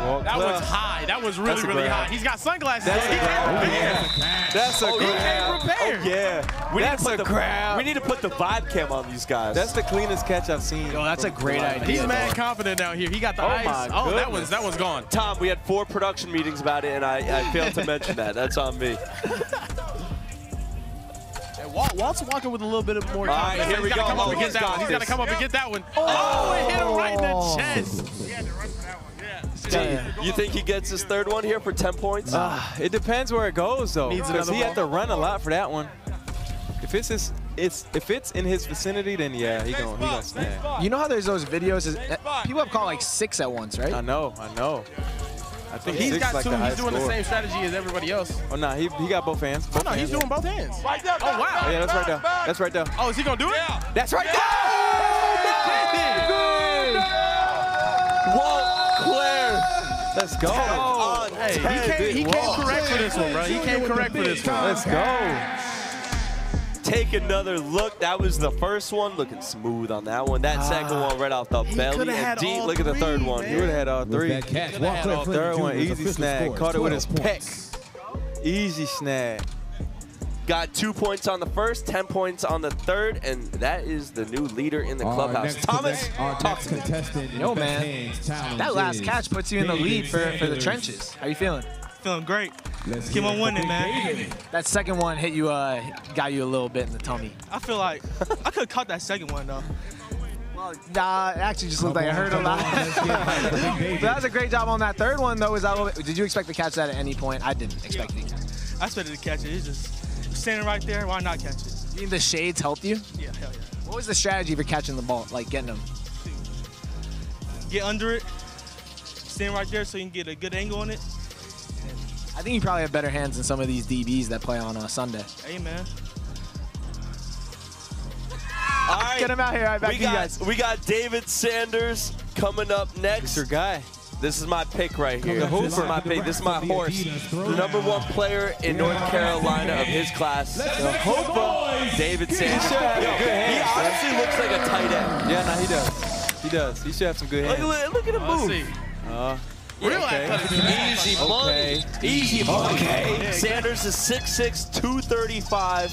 Speaker 5: Well,
Speaker 2: That was high. That was really, really high. He's got sunglasses.
Speaker 5: That's
Speaker 2: on.
Speaker 5: a
Speaker 2: He came
Speaker 5: grab.
Speaker 2: prepared.
Speaker 5: That's a
Speaker 2: Oh, he
Speaker 5: grab.
Speaker 2: came prepared.
Speaker 5: Oh, yeah.
Speaker 1: We
Speaker 5: That's
Speaker 1: need
Speaker 5: a
Speaker 1: to put the,
Speaker 5: grab.
Speaker 1: We need to put the vibe cam on these guys.
Speaker 5: That's the cleanest catch I've seen.
Speaker 3: Oh, that's a great idea.
Speaker 2: He's mad confident down here. He got the
Speaker 1: Oh
Speaker 2: ice.
Speaker 1: my
Speaker 2: oh, that
Speaker 1: goodness.
Speaker 2: one's that one's gone.
Speaker 1: Tom, we had four production meetings about it, and I, I failed to mention that. That's on me.
Speaker 2: And Walt, Walt's walking with a little bit of more
Speaker 1: All right,
Speaker 2: confidence.
Speaker 1: here
Speaker 2: He's
Speaker 1: we
Speaker 2: gotta
Speaker 1: go.
Speaker 2: come up
Speaker 1: Oh,
Speaker 2: and get that one. He's got to come up and get that one. Oh, it hit him right in the chest.
Speaker 3: Yeah.
Speaker 1: You think he gets his third one here for 10 points?
Speaker 5: Ah, it depends where it goes though.
Speaker 2: Needs
Speaker 5: Because
Speaker 2: another
Speaker 5: he had to run a lot for that one. If it's his, it's if it's in his vicinity, then yeah, he gonna he gonna snag.
Speaker 3: You know how there's those videos? Is, uh, people have caught like six at once, right?
Speaker 5: I know, I know. I think
Speaker 2: He's
Speaker 5: six
Speaker 2: got
Speaker 5: like
Speaker 2: two. He's
Speaker 5: highest
Speaker 2: doing the same strategy as everybody else.
Speaker 5: Oh no, he he got both hands.
Speaker 2: Oh
Speaker 5: Both
Speaker 2: no, he's doing both hands. Right there, Oh wow.
Speaker 5: Oh, yeah, that's right there. That's right there.
Speaker 2: Oh, is he gonna do it? Yeah.
Speaker 5: That's right there. Let's go.
Speaker 1: on
Speaker 2: Hey, he
Speaker 1: 10.
Speaker 2: came, he came correct for this one, bro. He came correct for this one.
Speaker 5: Let's go.
Speaker 1: Take another look. That was the first one, looking smooth on that one. That second ah, one right off the belly and
Speaker 2: had
Speaker 1: deep.
Speaker 2: all
Speaker 1: Look at the third
Speaker 2: three,
Speaker 1: one.
Speaker 5: He would have had all three.
Speaker 4: that catch, Walt Claire
Speaker 5: Third one,
Speaker 4: Jr.'s
Speaker 5: easy snag. Caught it with his
Speaker 4: 12
Speaker 5: peck. Easy snag.
Speaker 1: Got two points on the first, 10 points on the third, and that is the new leader in the
Speaker 4: Our
Speaker 1: clubhouse. Thomas,
Speaker 4: connect- our
Speaker 1: talk
Speaker 4: next
Speaker 1: to me.
Speaker 4: contestant in
Speaker 3: Yo, man. That last catch puts you in the lead for, for the trenches. How you feeling?
Speaker 6: Feeling great.
Speaker 4: Let's
Speaker 6: Keep on winning, man.
Speaker 4: David.
Speaker 3: That second one hit you, uh, got you a little bit in the tummy.
Speaker 6: I feel like I could have caught that second one though.
Speaker 3: Well, nah, it actually just looked
Speaker 4: Come
Speaker 3: like it
Speaker 4: on,
Speaker 3: hurt a lot.
Speaker 4: on, let's get hype for Big
Speaker 3: But that was a great job on that third one, though. Was that a bit, did you expect to catch that at any point? I didn't expect it.
Speaker 6: I expected to catch it. It's just standing right there. Why not catch it?
Speaker 3: You think the shades helped you?
Speaker 6: Yeah, hell yeah.
Speaker 3: What was the strategy for catching the ball, like getting them?
Speaker 6: Get under it. Stand right there so you can get a good angle on it.
Speaker 3: I think you probably have better hands than some of these DBs that play on uh, Sunday.
Speaker 6: Hey man.
Speaker 1: All right.
Speaker 3: Get him out here. I back
Speaker 1: we
Speaker 3: you
Speaker 1: got,
Speaker 3: guys.
Speaker 1: we got David Sanders coming up next.
Speaker 5: It's your guy.
Speaker 1: This is my pick right here.
Speaker 4: Coming
Speaker 1: This is my pick. This is my
Speaker 4: rack for the
Speaker 1: horse. The number one player in North Carolina of his class. The
Speaker 4: make
Speaker 1: Hoopa. David
Speaker 4: Get
Speaker 1: Sanders.
Speaker 5: should have
Speaker 1: Yo,
Speaker 5: good
Speaker 1: he honestly looks like a tight end.
Speaker 5: Yeah, no, he does. He does. He should have some good
Speaker 1: Look,
Speaker 5: hands.
Speaker 1: look, look at him
Speaker 2: Let's
Speaker 1: move.
Speaker 5: Uh,
Speaker 2: Real
Speaker 5: okay.
Speaker 2: athleticism.
Speaker 1: Easy money.
Speaker 5: Okay.
Speaker 1: Easy money. Sanders is 6'6", 235.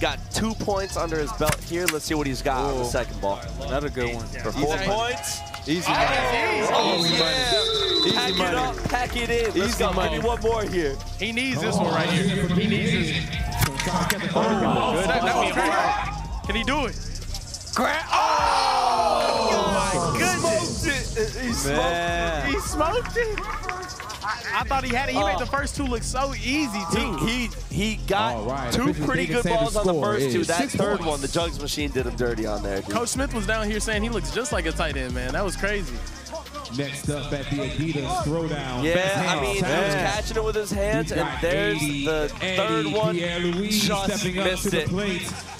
Speaker 1: Got two points under his belt here. Let's see what he's got on the second ball.
Speaker 5: Another good one.
Speaker 1: For four
Speaker 5: Easy money.
Speaker 1: points.
Speaker 5: Easy
Speaker 2: Oh,
Speaker 5: money.
Speaker 2: easy.
Speaker 1: Oh,
Speaker 5: Easy
Speaker 1: yeah.
Speaker 5: Easy
Speaker 1: Pack it
Speaker 5: money.
Speaker 1: up, pack it in. Let's
Speaker 5: Easy
Speaker 1: go.
Speaker 5: money.
Speaker 1: Give me one more here.
Speaker 2: He needs this one right here. He needs this.
Speaker 1: Oh, oh
Speaker 2: That, that was great. Can he do it? Grab. Oh, oh my goodness.
Speaker 1: Smoked it. He smoked
Speaker 5: Man.
Speaker 2: He smoked it. I, I thought he had it. He made the oh. first two look so easy too.
Speaker 1: He, he he got
Speaker 4: All right,
Speaker 1: two pretty good balls
Speaker 4: Sanders'
Speaker 1: on the first two. That third
Speaker 4: points.
Speaker 1: one, the Jugs machine did him dirty on there. Dude.
Speaker 2: Coach Smith was down here saying he looks just like a tight end, man. That was crazy.
Speaker 4: Next up at the Adidas Throwdown.
Speaker 1: Yeah, I mean, he was catching it with his hands, and there's
Speaker 4: Eddy-
Speaker 1: the
Speaker 4: Eddy
Speaker 1: third one.
Speaker 4: Pierre-Louis
Speaker 1: Just
Speaker 4: stepping up
Speaker 1: missed
Speaker 4: to the
Speaker 1: it.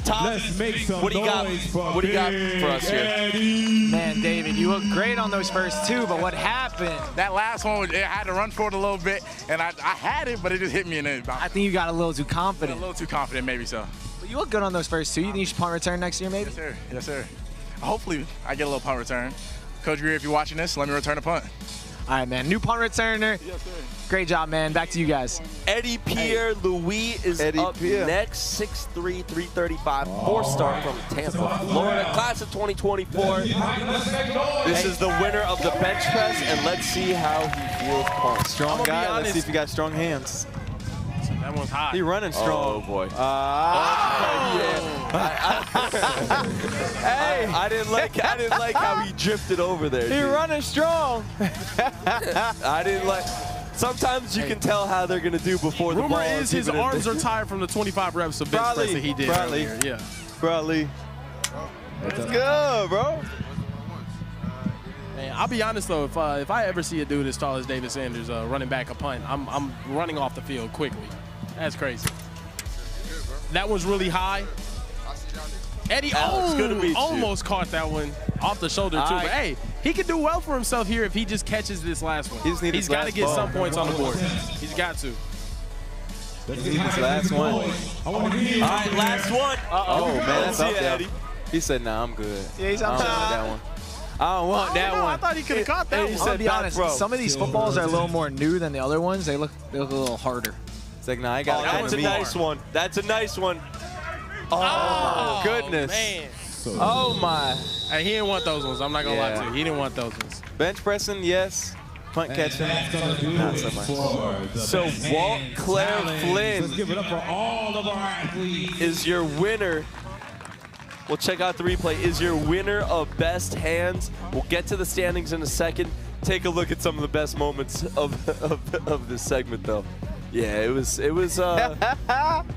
Speaker 4: Plate.
Speaker 1: Tom,
Speaker 4: Let's make some
Speaker 1: what do you got-
Speaker 4: for
Speaker 1: what do you got for us here?
Speaker 4: Eddy.
Speaker 3: Man, David, you look great on those first two, but what happened?
Speaker 9: That last one, was- I had to run for it a little bit, and I, I had it, but it just hit me in the
Speaker 3: I think you got a little too confident.
Speaker 9: a little too confident, maybe so.
Speaker 3: But you look good on those first two. You think you should punt return next year, maybe?
Speaker 9: Yes, sir. Yes, sir. Hopefully, I get a little punt return. Coach Greer, if you're watching this, let me return a punt.
Speaker 3: All right, man. New punt returner.
Speaker 9: Yes, sir.
Speaker 3: Great job, man. Back to you guys.
Speaker 1: Eddy Pierre Louis is
Speaker 5: Eddy
Speaker 1: up
Speaker 5: Pierre.
Speaker 1: next, 6'3", 335, four-star from Tampa, Florida, class of 2024. This is the winner of the bench press, and let's see how he feels pumped.
Speaker 5: Strong
Speaker 2: I'ma
Speaker 5: guy. Let's see if you got strong hands.
Speaker 2: That one's hot.
Speaker 5: He running strong.
Speaker 1: Oh, boy.
Speaker 5: Ah,
Speaker 1: Hey, I didn't like I didn't like how he drifted over there.
Speaker 5: he
Speaker 1: dude.
Speaker 5: running strong.
Speaker 1: I didn't like. Sometimes you can tell how they're gonna do before the
Speaker 2: Rumor
Speaker 1: ball
Speaker 2: is his
Speaker 1: even in
Speaker 2: arms are tired from the 25 reps of bench
Speaker 5: Probably,
Speaker 2: press that he did
Speaker 5: probably.
Speaker 2: earlier. Yeah.
Speaker 5: Bradley. That's good, bro.
Speaker 2: Man, I'll be honest though, if uh, if I ever see a dude as tall as David Sanders uh, running back a punt, I'm I'm running off the field quickly. That's crazy. That was really high. Eddy
Speaker 1: Alex,
Speaker 2: oh,
Speaker 1: good to meet you.
Speaker 2: almost caught that one off the shoulder too.
Speaker 1: All
Speaker 2: But hey, he can do well for himself here if he just catches this last one.
Speaker 5: He just need
Speaker 2: He's
Speaker 5: his
Speaker 2: got to get
Speaker 5: ball.
Speaker 2: some points on the board. He's got to.
Speaker 5: This last one.
Speaker 1: All right, last one.
Speaker 5: Oh, man, that's up
Speaker 1: ya,
Speaker 5: there.
Speaker 1: Eddy.
Speaker 5: He said, nah, I'm good.
Speaker 3: Yeah, he's
Speaker 5: I
Speaker 3: up
Speaker 5: don't
Speaker 3: there.
Speaker 5: want that one. I don't want that
Speaker 2: Oh, no, I thought he could have caught that
Speaker 1: He
Speaker 2: one.
Speaker 3: I'm
Speaker 1: said
Speaker 3: be honest.
Speaker 1: row.
Speaker 3: Some of these footballs are a little more new than the other ones. They look they look a little harder.
Speaker 5: It's like, nah, I
Speaker 1: Oh,
Speaker 5: got
Speaker 1: that's a nice one. That's a nice one.
Speaker 5: Oh, oh, goodness.
Speaker 2: Man.
Speaker 5: Oh, my.
Speaker 2: Hey, he didn't want those ones. I'm not gonna lie to you. He didn't want those ones.
Speaker 5: Bench pressing, yes. Punt catching, not so much.
Speaker 1: So Walt Claire
Speaker 4: Let's
Speaker 1: Flynn
Speaker 4: give it up for all of our
Speaker 1: is your winner. We'll check out the replay. Is your winner of best hands. We'll get to the standings in a second. Take a look at some of the best moments of of, of this segment, though. Yeah, it was it was. Uh,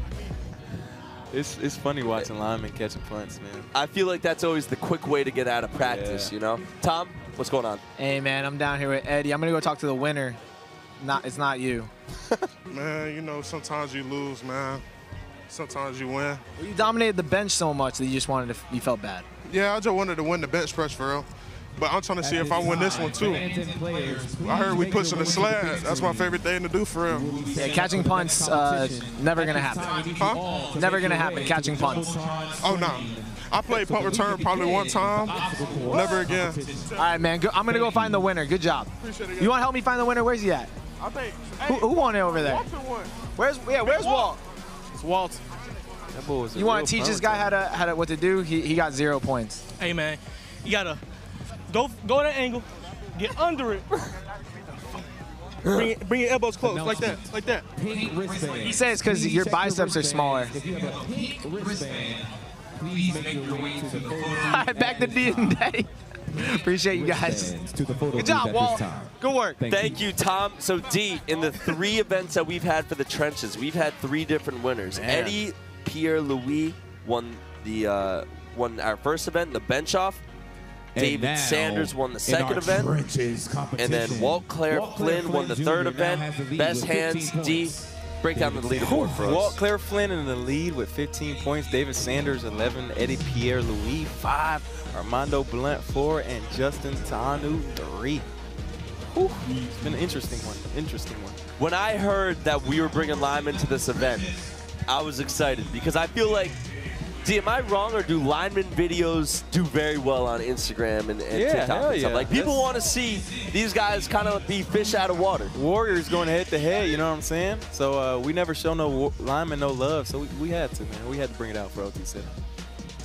Speaker 5: It's, it's funny watching linemen catching punts, man.
Speaker 1: I feel like that's always the quick way to get out of practice.
Speaker 5: Yeah.
Speaker 1: You know, Tom, what's going on?
Speaker 3: Hey man, I'm down here with Eddy. I'm gonna go talk to the winner. Not it's not you.
Speaker 7: Man, you know, sometimes you lose, man. Sometimes you win.
Speaker 3: Well, you dominated the bench so much that you just wanted to. You felt bad.
Speaker 7: Yeah, I just wanted to win the bench press for real. But I'm trying to see if I win this one too. I heard we pushing the sled. That's my favorite thing to do for real.
Speaker 3: Yeah, catching punts uh, never gonna happen.
Speaker 7: Huh?
Speaker 3: Never gonna happen. Catching punts.
Speaker 7: Oh no. I played punt return probably one time. Never again.
Speaker 3: All right, man. Go, I'm gonna go find the winner. Good job. You want to help me find the winner? Where's he at?
Speaker 7: I think.
Speaker 3: Who, who won it over there?
Speaker 7: Walter won.
Speaker 3: Where's yeah? Where's Walt?
Speaker 2: It's Walt.
Speaker 5: That boy was a
Speaker 3: You want to teach this guy how to how to what to do? He he got zero points.
Speaker 6: Hey man, you gotta go go to that angle, get under it. Bring, it, bring your elbows close, like that, like that.
Speaker 3: He says because your biceps are smaller.
Speaker 4: If you have a pink wristband, please make your way to the photo.
Speaker 3: All right, back to D and Day. Appreciate you guys.
Speaker 4: To the photo
Speaker 3: Good job,
Speaker 4: at
Speaker 3: Walt. Good work.
Speaker 4: Thank,
Speaker 1: Thank you, Tom. So, D, in the three events that we've had for the trenches, we've had three different winners. Eddy Pierre Louis won the uh, won our first event, the bench off.
Speaker 4: And
Speaker 1: David
Speaker 4: now,
Speaker 1: Sanders won the second event. And then Waltclaire
Speaker 4: Walt Claire
Speaker 1: Flynn won the
Speaker 4: Flynn
Speaker 1: third
Speaker 4: Jr.
Speaker 1: event.
Speaker 4: the
Speaker 1: Best hands, D.
Speaker 4: points.
Speaker 1: Break down the leaderboard for us.
Speaker 5: Walt Claire Flynn in the lead with 15 points. David Sanders 11. Eddy Pierre Louis 5. Armondo Blount 4. And Justin Tauamuu 3. Whew. It's been an interesting one. Interesting one.
Speaker 1: When I heard that we were bringing linemen to this event, I was excited because I feel like, D, am I wrong or do lineman videos do very well on Instagram and, and
Speaker 5: Yeah,
Speaker 1: TikTok and stuff?
Speaker 5: yeah.
Speaker 1: Like people want to see these guys kind of be fish out of water.
Speaker 5: Warriors going head to head, you know what I'm saying? So uh, we never show no lineman no love, so we, we had to, man. We had to bring it out for OT7.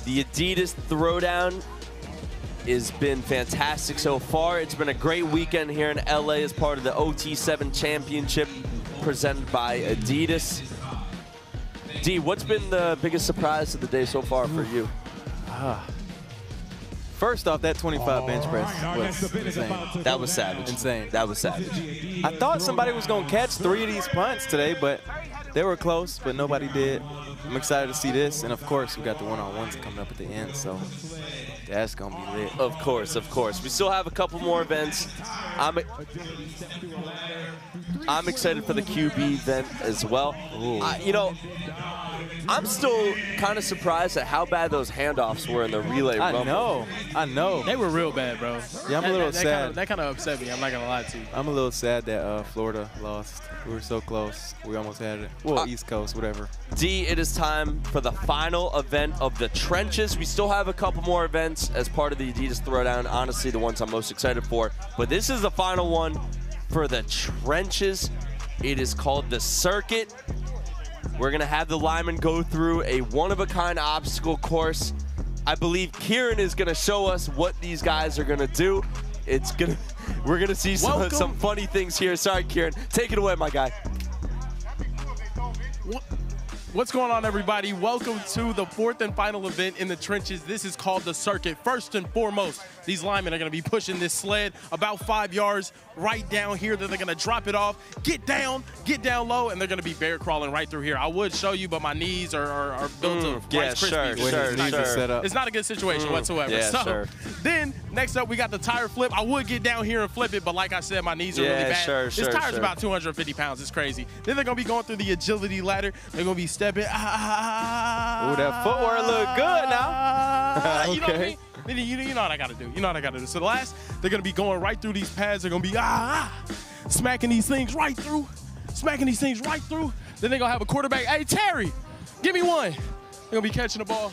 Speaker 1: The Adidas Throwdown has been fantastic so far. It's been a great weekend here in LA as part of the OT7 Championship presented by Adidas. D, what's been the biggest surprise of the day so far for you?
Speaker 5: First off, that 25 bench press
Speaker 4: right,
Speaker 5: was insane.
Speaker 1: That was savage.
Speaker 5: Insane.
Speaker 1: That was savage.
Speaker 5: I thought somebody was going to catch three of these punts today, but they were close, but nobody did. I'm excited to see this. And of course, we got the one-on-ones coming up at the end, so that's going to be lit.
Speaker 1: Of course, of course. We still have a couple more events. I'm, I'm excited for the QB event as well. I- you know, I'm still kind of surprised at how bad those handoffs were in the relay
Speaker 5: I
Speaker 1: rumble.
Speaker 5: know. I know.
Speaker 6: They were real bad, bro.
Speaker 5: Yeah, I'm a
Speaker 6: That-
Speaker 5: little
Speaker 6: that,
Speaker 5: sad.
Speaker 6: Kinda, that kind of upset me. I'm not gonna lie to you.
Speaker 5: I'm a little sad that uh, Florida lost. We were so close. We almost had it. Well,
Speaker 1: Uh,
Speaker 5: East Coast, whatever.
Speaker 1: D, it is time for the final event of the trenches. We still have a couple more events as part of the Adidas Throwdown. Honestly, the ones I'm most excited for. But this is the final one for the trenches. It is called the circuit. We're gonna have the linemen go through a one-of-a-kind obstacle course. I believe Kieran is gonna show us what these guys are gonna do. It's gonna, we're gonna see some,
Speaker 2: Welcome.
Speaker 1: some funny things here. Sorry, Kieran. Take it away, my guy.
Speaker 2: What- What's going on, everybody? Welcome to the fourth and final event in the trenches. This is called the circuit. First and foremost, these linemen are going to be pushing this sled about five yards right down here. Then they're going to drop it off, get down, get down low, and they're going to be bear crawling right through here. I would show you, but my knees are, are, are built
Speaker 1: Mm,
Speaker 2: of
Speaker 1: yeah,
Speaker 2: Rice Krispies.
Speaker 1: sure,
Speaker 2: It's
Speaker 1: sure,
Speaker 5: set up.
Speaker 2: It's not a good situation
Speaker 1: Mm,
Speaker 2: whatsoever.
Speaker 1: yeah,
Speaker 2: so
Speaker 1: sure.
Speaker 2: then next up, we got the tire flip. I would get down here and flip it, but like I said, my knees are
Speaker 1: Yeah,
Speaker 2: really bad.
Speaker 1: sure,
Speaker 2: this
Speaker 1: sure,
Speaker 2: tire's
Speaker 1: sure.
Speaker 2: about 250 pounds. It's crazy. Then they're gonna be going through the agility ladder. They're gonna be stepping. Ah,
Speaker 5: Ooh, that footwork look good
Speaker 2: now. You know what I
Speaker 5: Okay.
Speaker 2: mean? You, you, you know what I gotta do. You know what I gotta do. So the last, they're gonna be going right through these pads. They're gonna be ah, ah smacking these things right through, smacking these things right through. Then they're gonna have a quarterback. Hey Terry, give me one. They're gonna be catching the ball.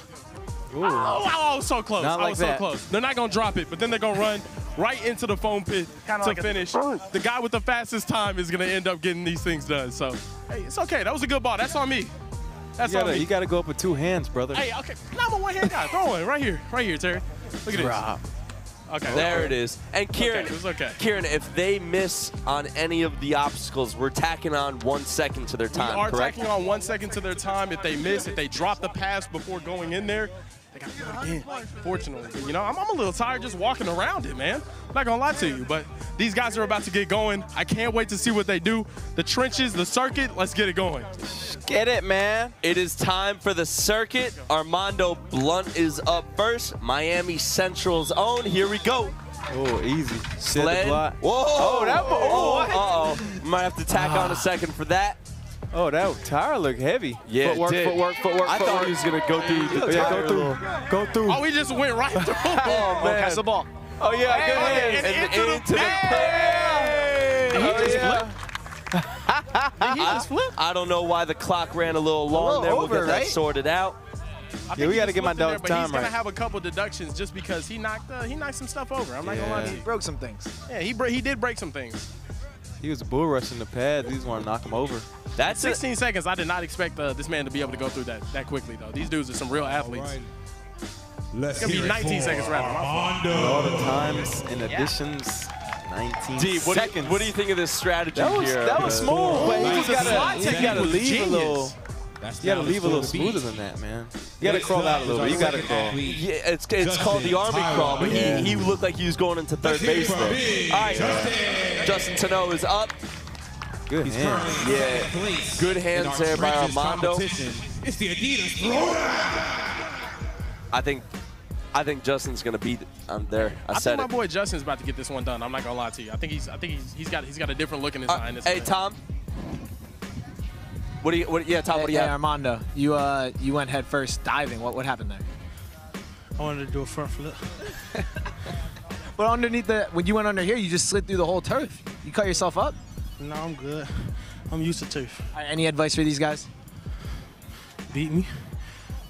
Speaker 2: Oh, oh, oh, so close.
Speaker 5: Not
Speaker 2: I
Speaker 5: like
Speaker 2: was so
Speaker 5: that.
Speaker 2: close. They're not gonna drop it, but then they're gonna run right into the foam pit
Speaker 6: Kinda
Speaker 2: to
Speaker 6: like a
Speaker 2: finish. The guy with the fastest time is gonna end up getting these things done. So, hey, it's okay. That was a good ball. That's on me. That's
Speaker 5: You
Speaker 2: on
Speaker 5: gotta,
Speaker 2: me.
Speaker 5: you gotta go up with two hands, brother.
Speaker 2: Hey, okay. Now I'm a one-hand guy. Throw one right here, right here, Terry. Look at
Speaker 5: Drop.
Speaker 2: this. Okay,
Speaker 1: There it is. And Kieran,
Speaker 2: was okay.
Speaker 1: Kieran, if they miss on any of the obstacles, we're tacking on one second to their time.
Speaker 2: We are
Speaker 1: correct?
Speaker 2: tacking on one second to their time. If they miss, if they drop the pass before going in there, they got to do it again. Fortunately, But, you know, I'm, I'm a little tired just walking around it, man. I'm not gonna lie to you, but these guys are about to get going. I can't wait to see what they do. The trenches, the circuit, let's get it going.
Speaker 5: Get it, man.
Speaker 1: It is time for the circuit. Armondo Blount is up first. Miami Central's own. Here we go.
Speaker 5: Oh, easy. Set the
Speaker 1: Sled. Whoa.
Speaker 5: Oh, that. Oh, oh, what?
Speaker 1: Uh-oh. Might have to tack on a second for that.
Speaker 5: Oh, that tire looked heavy.
Speaker 1: Yeah, it
Speaker 5: footwork,
Speaker 1: did.
Speaker 5: footwork, footwork.
Speaker 1: I thought he was going to go through the
Speaker 5: yeah,
Speaker 1: tire
Speaker 5: go through.
Speaker 1: little.
Speaker 5: Go through.
Speaker 2: Oh, he just went right through.
Speaker 1: Oh,
Speaker 3: Oh,
Speaker 1: man.
Speaker 3: catch the ball.
Speaker 5: Oh, yeah, good
Speaker 2: Hey,
Speaker 5: hands.
Speaker 2: and
Speaker 1: And
Speaker 2: into the-
Speaker 1: into the
Speaker 2: Hey! Did he
Speaker 5: Oh,
Speaker 2: just
Speaker 5: yeah.
Speaker 2: flip? Did he just flip?
Speaker 1: I don't know why the clock ran a little long
Speaker 3: little
Speaker 1: there. We'll get that
Speaker 3: right?
Speaker 1: sorted out.
Speaker 2: I
Speaker 5: Yeah, we gotta get my
Speaker 2: dog in there,
Speaker 5: dog's
Speaker 2: but
Speaker 5: time
Speaker 2: He's gonna
Speaker 5: right.
Speaker 2: have a couple deductions just because he knocked uh, he knocked some stuff over. I'm not gonna lie to
Speaker 5: Yeah.
Speaker 2: you.
Speaker 3: Broke some things.
Speaker 2: Yeah, he he did break some things.
Speaker 5: He was bull rushing the pads. He just want to knock him over.
Speaker 1: That's it.
Speaker 2: 16 seconds. I did not expect uh, this man to be able to go through that that quickly though. These dudes are some real athletes.
Speaker 4: Let's
Speaker 2: It's gonna be 19
Speaker 4: for
Speaker 2: seconds rather. My fault.
Speaker 5: All the times and additions, 19
Speaker 1: D, what do, you,
Speaker 5: seconds.
Speaker 1: what do you think of this strategy
Speaker 5: That was,
Speaker 1: here?
Speaker 5: that was smooth, but he
Speaker 2: Nice.
Speaker 5: just
Speaker 2: The slide
Speaker 5: gotta, he
Speaker 2: technique
Speaker 5: gotta
Speaker 2: was
Speaker 5: leave a
Speaker 2: genius.
Speaker 5: little.
Speaker 4: That's
Speaker 5: You gotta leave a little smoother than that, man. You gotta crawl out a little bit. You gotta crawl.
Speaker 1: Yeah, it's it's called the army
Speaker 4: Tyron.
Speaker 1: crawl, but
Speaker 5: Yeah.
Speaker 1: he, he looked like he was going into third base there. All right, Justin Tauamuu is up.
Speaker 5: Good He's hands.
Speaker 1: Yeah, good hands there by Armondo.
Speaker 4: It's the Adidas Throwdown.
Speaker 1: I think I think Justin's gonna beat. I'm there. I,
Speaker 2: I
Speaker 1: said
Speaker 2: think my
Speaker 1: it.
Speaker 2: boy Justin's about to get this one done. I'm not gonna lie to you. I think he's I think he's he's got he's got a different look in his
Speaker 1: Uh,
Speaker 2: eye. in this
Speaker 1: hey
Speaker 2: event.
Speaker 1: Tom, what do you? What? Yeah, Tom. What do you
Speaker 3: Hey,
Speaker 1: have?
Speaker 3: Armondo, you uh you went head first diving. What what happened there?
Speaker 6: I wanted to do a front flip.
Speaker 3: But underneath the when you went under here, you just slid through the whole turf. You cut yourself up.
Speaker 6: No, I'm good. I'm used to turf.
Speaker 3: All right, Any advice for these guys?
Speaker 6: Beat me.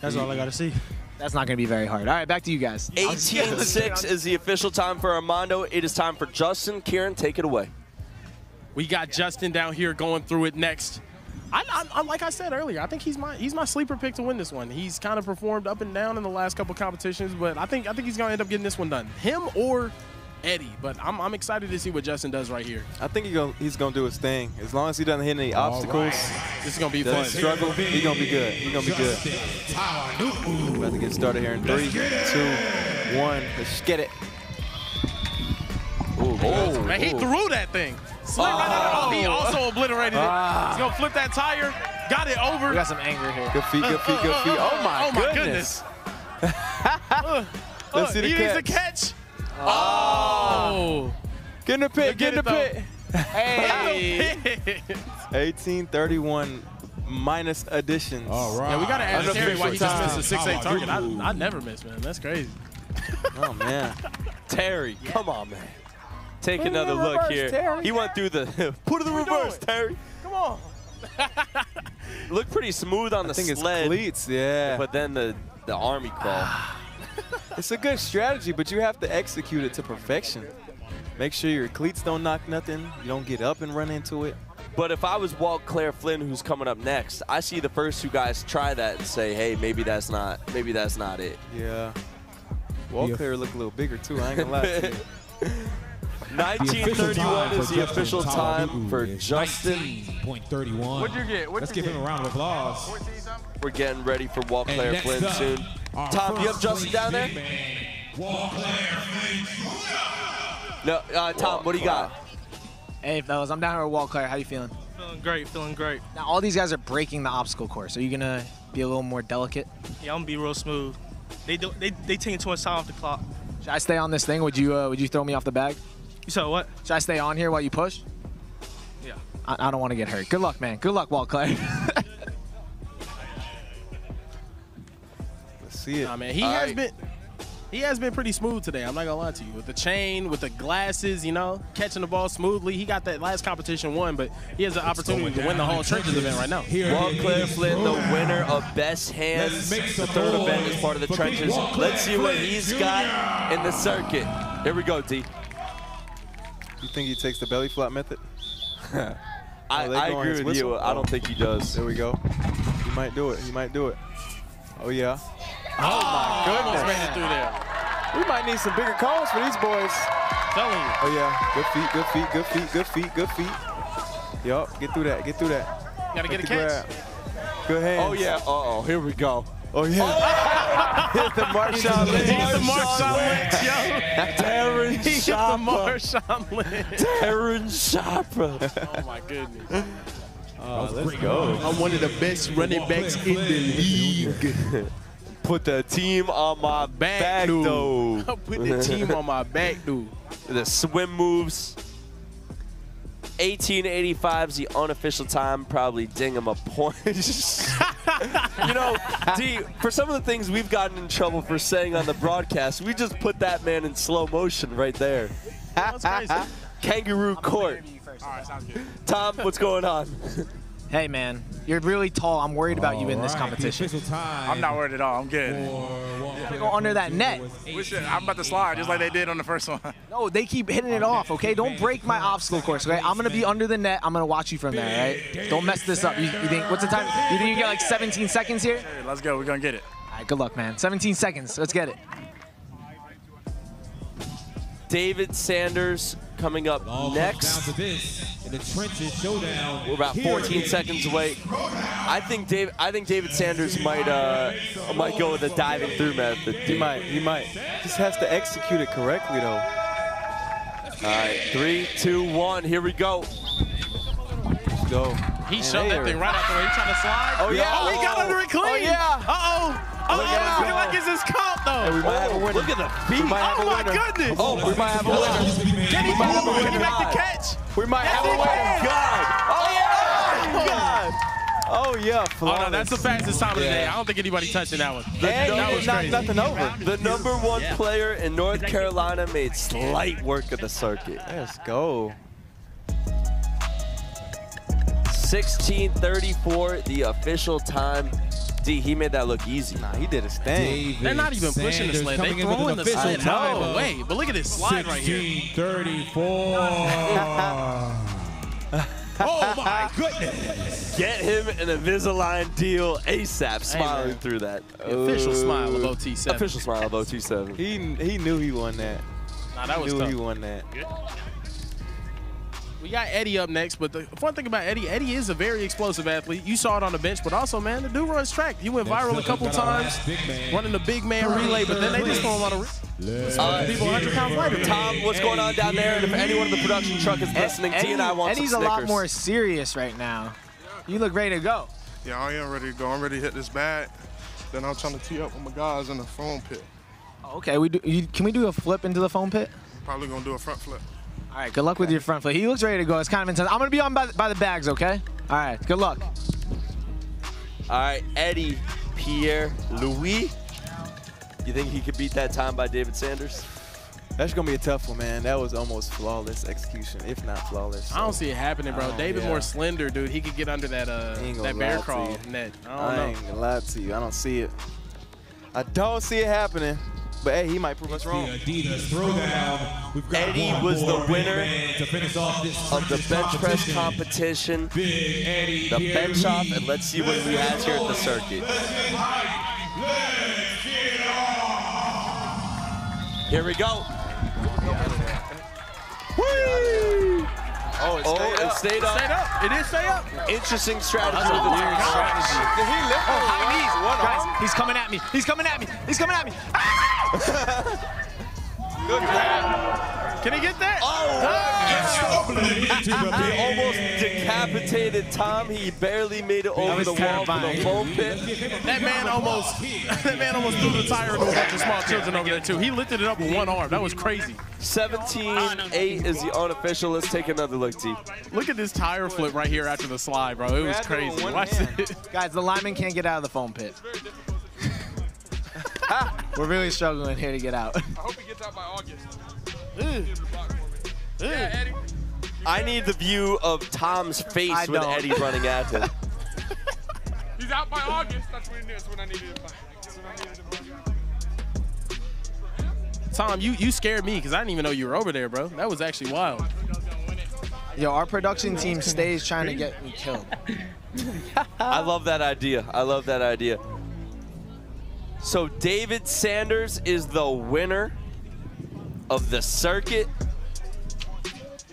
Speaker 6: That's all I gotta see.
Speaker 3: That's not gonna be very hard. All right, back to you guys.
Speaker 1: 18-6 is the official time for Armondo. It is time for Justin. Kieran, take it away.
Speaker 2: We got Justin down here going through it next. I, I, I, like I said earlier, I think he's my he's my sleeper pick to win this one. He's kind of performed up and down in the last couple competitions, but I think I think he's gonna end up getting this one done. Him or Eddy, but I'm, I'm excited to see what Justin does right here.
Speaker 5: I think he gonna, he's gonna do his thing. As long as he doesn't hit any obstacles,
Speaker 2: This is gonna be fun.
Speaker 5: struggle, he's gonna be good. He's gonna be good. About to get started here in three, two, one. Let's get it. Ooh,
Speaker 2: Oh, man, he threw that thing. Slid right out. Oh, he also obliterated it. He's gonna flip that tire. Got it over.
Speaker 3: We got some anger here.
Speaker 5: Good feet, good feet, good feet. Oh my,
Speaker 2: oh my
Speaker 5: goodness.
Speaker 2: goodness. Uh,
Speaker 5: Let's see the
Speaker 2: he needs a
Speaker 5: catch.
Speaker 2: catch. Oh.
Speaker 5: Get in the pit,
Speaker 2: Look
Speaker 5: get in the
Speaker 2: it,
Speaker 5: pit.
Speaker 3: Hey.
Speaker 5: 1831 minus additions.
Speaker 4: All right.
Speaker 2: Yeah, we gotta ask Terry why he just missed a
Speaker 5: Unofficial
Speaker 2: six eight target. I, I never miss, man. That's crazy.
Speaker 5: Oh man.
Speaker 1: Terry, come on, man. Take
Speaker 3: Put
Speaker 1: another look
Speaker 3: reverse,
Speaker 1: here.
Speaker 3: Terry.
Speaker 1: He went through the put it in the reverse, Terry.
Speaker 2: Come on.
Speaker 1: Looked pretty smooth on
Speaker 5: I
Speaker 1: the
Speaker 5: think it's
Speaker 1: sled,
Speaker 5: cleats, yeah.
Speaker 1: but then the the army crawl.
Speaker 5: It's a good strategy, but you have to execute it to perfection. Make sure your cleats don't knock nothing. You don't get up and run into it.
Speaker 1: But if I was Waltclaire Flynn, who's coming up next, I see the first two guys try that and say, "Hey, maybe that's not, maybe that's not it."
Speaker 5: Yeah. Waltclaire look a little bigger too. I ain't gonna lie to you.
Speaker 1: 1931 is the official time for Justin.
Speaker 4: Point thirty-one.
Speaker 3: What'd you get? What'd
Speaker 4: Let's
Speaker 3: you
Speaker 4: give him a round of applause.
Speaker 1: We're getting ready for Walt
Speaker 4: And
Speaker 1: Claire Flynn
Speaker 4: up,
Speaker 1: soon. Tom, you have Justin down there?
Speaker 4: big man,
Speaker 1: No, uh, Tom, what do you got?
Speaker 3: Hey, fellas, I'm down here with Waltclaire. How you feeling?
Speaker 6: Feeling great, feeling great.
Speaker 3: Now, all these guys are breaking the obstacle course. Are you gonna be a little more delicate?
Speaker 6: Yeah, I'm gonna be real smooth. They do, they they taking too much time off the clock.
Speaker 3: Should I stay on this thing? Would you uh, Would you throw me off the bag?
Speaker 6: You said what?
Speaker 3: Should I stay on here while you push?
Speaker 6: Yeah.
Speaker 3: I, I don't want to get hurt. Good luck, man. Good luck, Walt Clay.
Speaker 5: Let's see it.
Speaker 2: Nah, man, he
Speaker 1: All
Speaker 2: has
Speaker 1: right.
Speaker 2: been. He has been pretty smooth today. I'm not gonna lie to you. With the chain, with the glasses, you know, catching the ball smoothly. He got that last competition won, but he has the opportunity to win the whole trenches event right now.
Speaker 4: Here
Speaker 1: Walt
Speaker 4: it
Speaker 1: Claire. Flynn, the winner of Best Hands.
Speaker 4: Let's
Speaker 1: The third event
Speaker 4: noise
Speaker 1: is part of the trenches. Let's see what he's got in the circuit. Here we go, D.
Speaker 5: You think he takes the belly flop method?
Speaker 1: I,
Speaker 5: Oh,
Speaker 1: I agree
Speaker 5: his
Speaker 1: with you. I don't think he does.
Speaker 5: There we go. He might do it. He might do it. Oh yeah.
Speaker 2: Almost made it through there.
Speaker 5: We might need some bigger calls for these boys.
Speaker 2: Telling you.
Speaker 5: Oh yeah. Good feet. Good feet. Good feet. Good feet. Good feet. Yup. Get through that. Get through that.
Speaker 2: Gotta get a catch.
Speaker 5: grab. Good hands.
Speaker 1: Oh yeah. Uh oh. Here we go.
Speaker 5: Oh yeah. Oh. Hit the Marshawn Lynch.
Speaker 2: hit the Marshawn Lynch, yo.
Speaker 1: Darren
Speaker 2: the Marshawn Lynch.
Speaker 1: Darren Sharper.
Speaker 2: Oh my goodness.
Speaker 5: Oh, let's go.
Speaker 2: I'm one of the best running backs in the league.
Speaker 1: Put the team on my
Speaker 2: Back,
Speaker 1: back,
Speaker 2: dude. put the team on my back, dude.
Speaker 1: the swim moves. 1885 is the unofficial time. Probably ding him a point. you know, D, for some of the things we've gotten in trouble for saying on the broadcast, we just put that man in slow motion right there.
Speaker 2: That's crazy.
Speaker 1: Kangaroo court. Tom, what's going on?
Speaker 3: hey, man, you're really tall. I'm worried about you in this
Speaker 4: All right,
Speaker 3: competition.
Speaker 4: time
Speaker 9: I'm not worried at all. I'm good.
Speaker 4: Walt
Speaker 3: Go under that net.
Speaker 9: should- I'm about to slide just like they did on the first one.
Speaker 3: No, they keep hitting it off, okay? Don't break my obstacle course, okay? I'm gonna be under the net. I'm gonna watch you from there, right? Don't mess this up. You, you think, what's the time? You think you get like 17 seconds here?
Speaker 9: Let's go. We're going to get it.
Speaker 3: All right, good luck, man. 17 seconds. Let's get it.
Speaker 1: David Sanders coming up
Speaker 4: All
Speaker 1: next.
Speaker 4: down to this in the trenches showdown.
Speaker 1: We're about 14
Speaker 4: is
Speaker 1: seconds away. I think Dave. I think David Sanders might uh might go with the diving through method.
Speaker 5: He might. He might. Just has to execute it correctly though.
Speaker 1: All right, three, two, one. Here we go.
Speaker 5: Let's go.
Speaker 2: He
Speaker 5: Man,
Speaker 2: shoved that thing right out the way. He trying to slide.
Speaker 1: Oh, yeah.
Speaker 2: Oh, he got under it clean.
Speaker 1: Oh, yeah.
Speaker 2: Uh-oh. Uh-oh.
Speaker 1: Look at
Speaker 2: It's
Speaker 1: him
Speaker 2: looking like it's his comp, though.
Speaker 5: We might have a oh, winner.
Speaker 1: Look at the feet.
Speaker 5: We might have
Speaker 2: oh, my
Speaker 5: winner.
Speaker 2: goodness.
Speaker 1: Oh,
Speaker 5: We might have a winner.
Speaker 2: Can he,
Speaker 1: might have a
Speaker 2: can he make the catch?
Speaker 5: We might have a winner.
Speaker 2: can.
Speaker 1: God. Oh, oh yeah. God.
Speaker 5: Oh yeah.
Speaker 2: Oh, no, that's the fastest time of the day. I don't think anybody touching that one.
Speaker 5: And
Speaker 2: that was
Speaker 5: didn't
Speaker 2: crazy.
Speaker 5: nothing over.
Speaker 1: The number one player in North Carolina made slight work of the circuit.
Speaker 5: Let's go.
Speaker 1: 1634, the official time. D, he made that look easy.
Speaker 5: Nah, he did his thing.
Speaker 4: David
Speaker 2: They're not even pushing the sled. They
Speaker 4: coming in
Speaker 2: throwing
Speaker 4: an
Speaker 2: the
Speaker 4: official
Speaker 2: sled
Speaker 4: time
Speaker 2: out of
Speaker 4: of
Speaker 2: the way. But look at this slide right here.
Speaker 4: 1634. oh my goodness.
Speaker 1: Get him an Invisalign deal ASAP, smiling
Speaker 2: man.
Speaker 1: through that.
Speaker 2: The official smile of OT7.
Speaker 1: Official smile of OT7.
Speaker 5: He he knew he won that.
Speaker 2: Nah, that
Speaker 5: He
Speaker 2: was
Speaker 5: knew
Speaker 2: tough.
Speaker 5: he won that.
Speaker 2: We got Eddy up next, but the fun thing about Eddy, Eddy is a very explosive athlete. You saw it on the bench, but also, man, the dude runs track. He went viral a couple times, running the big man relay, but then they just throw him on a.
Speaker 4: Let's
Speaker 1: Uh,
Speaker 2: people 100 pounds lighter.
Speaker 1: Tom, what's going on down there? And if anyone in the production truck is listening, T and I want
Speaker 3: Eddy's
Speaker 1: some
Speaker 3: a lot more serious right now. You look ready to go.
Speaker 7: Yeah, I am ready to go. I'm ready to hit this bag. Then I'm trying to tee up with my guys in the foam pit.
Speaker 3: Okay, we do. You, can we do a flip into the foam pit?
Speaker 7: Probably gonna do a front flip.
Speaker 3: All right, good luck with your front flip. He looks ready to go. It's kind of intense. I'm gonna be on by, by the bags, okay? All right, good luck.
Speaker 1: All right, Eddy Pierre Louis. You think he could beat that time by David Sanders?
Speaker 5: That's gonna be a tough one, man. That was almost flawless execution, if not flawless.
Speaker 2: I don't see it happening, bro.
Speaker 5: Oh,
Speaker 2: David
Speaker 5: yeah.
Speaker 2: more slender, dude. He could get under that uh that bear crawl net. I don't
Speaker 5: I
Speaker 2: know.
Speaker 5: ain't gonna lie to you. I don't see it. I don't see it happening. But hey, he might prove us wrong.
Speaker 4: Adidas throwdown. We've got
Speaker 1: Eddy
Speaker 4: one
Speaker 1: was the winner
Speaker 4: to finish off this
Speaker 1: Of the bench press
Speaker 4: competition.
Speaker 1: competition,
Speaker 4: Big Eddy
Speaker 1: the
Speaker 4: Pierre
Speaker 1: bench off, and let's see what he has here at the circuit. Here we go.
Speaker 5: Oh, it
Speaker 1: Oh,
Speaker 5: stayed
Speaker 1: it
Speaker 5: up.
Speaker 1: stayed up.
Speaker 2: Stay up. It is stay up.
Speaker 1: Interesting strategy.
Speaker 3: That's a weird strategy.
Speaker 5: Did he lift
Speaker 3: Oh, high knees.
Speaker 5: One
Speaker 3: Guys,
Speaker 5: arm?
Speaker 3: he's coming at me. He's coming at me. He's coming at me. Ah!
Speaker 5: Good grab.
Speaker 2: Can he get that?
Speaker 1: He oh, ah! almost decapitated Tom. He barely made it over the wall for the
Speaker 3: terrifying.
Speaker 1: foam pit.
Speaker 2: That man almost that man almost threw the tire into a bunch of small children over there too. He lifted it up with one arm. That was crazy.
Speaker 1: 17-8 is the unofficial. Let's take another look, T.
Speaker 2: Look at this tire flip right here after the slide, bro. It was
Speaker 5: Grab it with
Speaker 2: crazy. Watch it.
Speaker 3: Guys, the lineman can't get out of the foam pit. We're really struggling here to get out.
Speaker 7: I hope he gets out by August. Yeah, Eddy.
Speaker 1: I need the view of Tom's face
Speaker 3: I
Speaker 1: with
Speaker 3: don't.
Speaker 1: Eddy running at him.
Speaker 7: He's out by August. That's when, that's when I needed him. That's when I needed him by.
Speaker 2: Tom, you you scared me because I didn't even know you were over there, bro. That was actually wild.
Speaker 3: Yo, our production team stays trying to get me killed.
Speaker 1: I love that idea. I love that idea. So David Sanders is the winner of the circuit.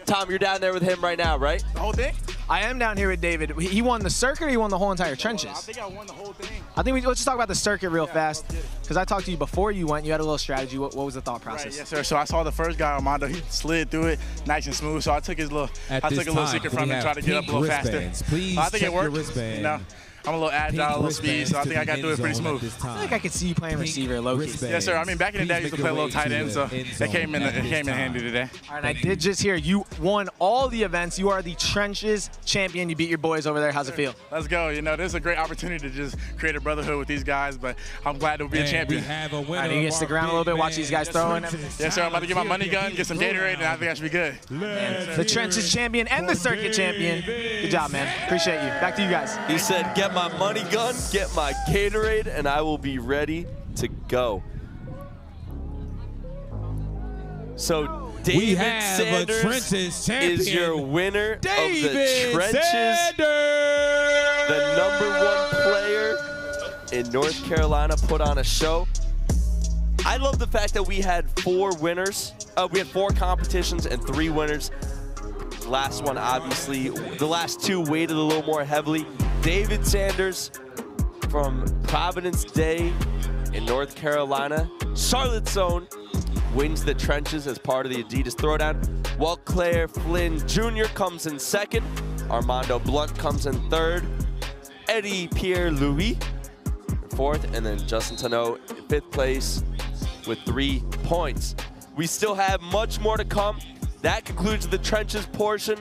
Speaker 1: Tom, you're down there with him right now, right?
Speaker 6: The whole thing?
Speaker 3: I am down here with David. He- He won the circuit or he won the whole entire trenches?
Speaker 6: I think I won the whole thing.
Speaker 3: I think we let's just talk about the circuit real fast. Because I talked to you before you went. You had a little strategy. What, what was the thought process?
Speaker 6: Right,
Speaker 3: process?
Speaker 6: yes, sir. So I saw the first guy, Armondo. He slid through it, nice and smooth. So I took his little,
Speaker 4: At
Speaker 6: I took a little
Speaker 4: time,
Speaker 6: secret from him,
Speaker 4: have
Speaker 6: try to get up a
Speaker 4: pink
Speaker 6: little faster.
Speaker 4: wristbands. Please
Speaker 6: I think
Speaker 4: check
Speaker 6: it
Speaker 4: your
Speaker 6: worked.
Speaker 4: wristband.
Speaker 6: You know, I'm a little agile, a little speed, so I think I got to do it pretty smooth.
Speaker 3: I think I could see you playing receiver low key.
Speaker 6: Yes, sir. I mean, back in the day, I used to play a little tight end, so that came in, it came in handy today.
Speaker 3: All right, and I did just hear you won all the events. You are the trenches champion. You beat your boys over there. How's it feel?
Speaker 6: Let's go. You know, this is a great opportunity to just create a brotherhood with these guys, but I'm glad to be a champion.
Speaker 4: We have a winner.
Speaker 3: All right, you get to stick around a little bit, watch these guys throwing.
Speaker 6: Yes, sir. I'm about to get my money gun, get some Gatorade, and I think I should be good.
Speaker 3: The trenches champion and the circuit champion. Good job, man. Appreciate you. Back to you guys.
Speaker 1: He said, get my money gun, get my Gatorade, and I will be ready to go. So David
Speaker 4: We have a
Speaker 1: Sanders is your winner of the
Speaker 4: David
Speaker 1: trenches,
Speaker 4: Sanders.
Speaker 1: the number one player in North Carolina put on a show. I love the fact that we had four winners. Uh, we had four competitions and three winners. Last one, obviously, the last two weighted a little more heavily. David Sanders from Providence Day in North Carolina, Charlotte's own, wins the trenches as part of the Adidas Throwdown. Waltclaire Flynn Jr. comes in second, Armondo Blount comes in third, Eddy Pierre Louis fourth, and then Justin Tauamuu in fifth place with three points. We still have much more to come. That concludes the trenches portion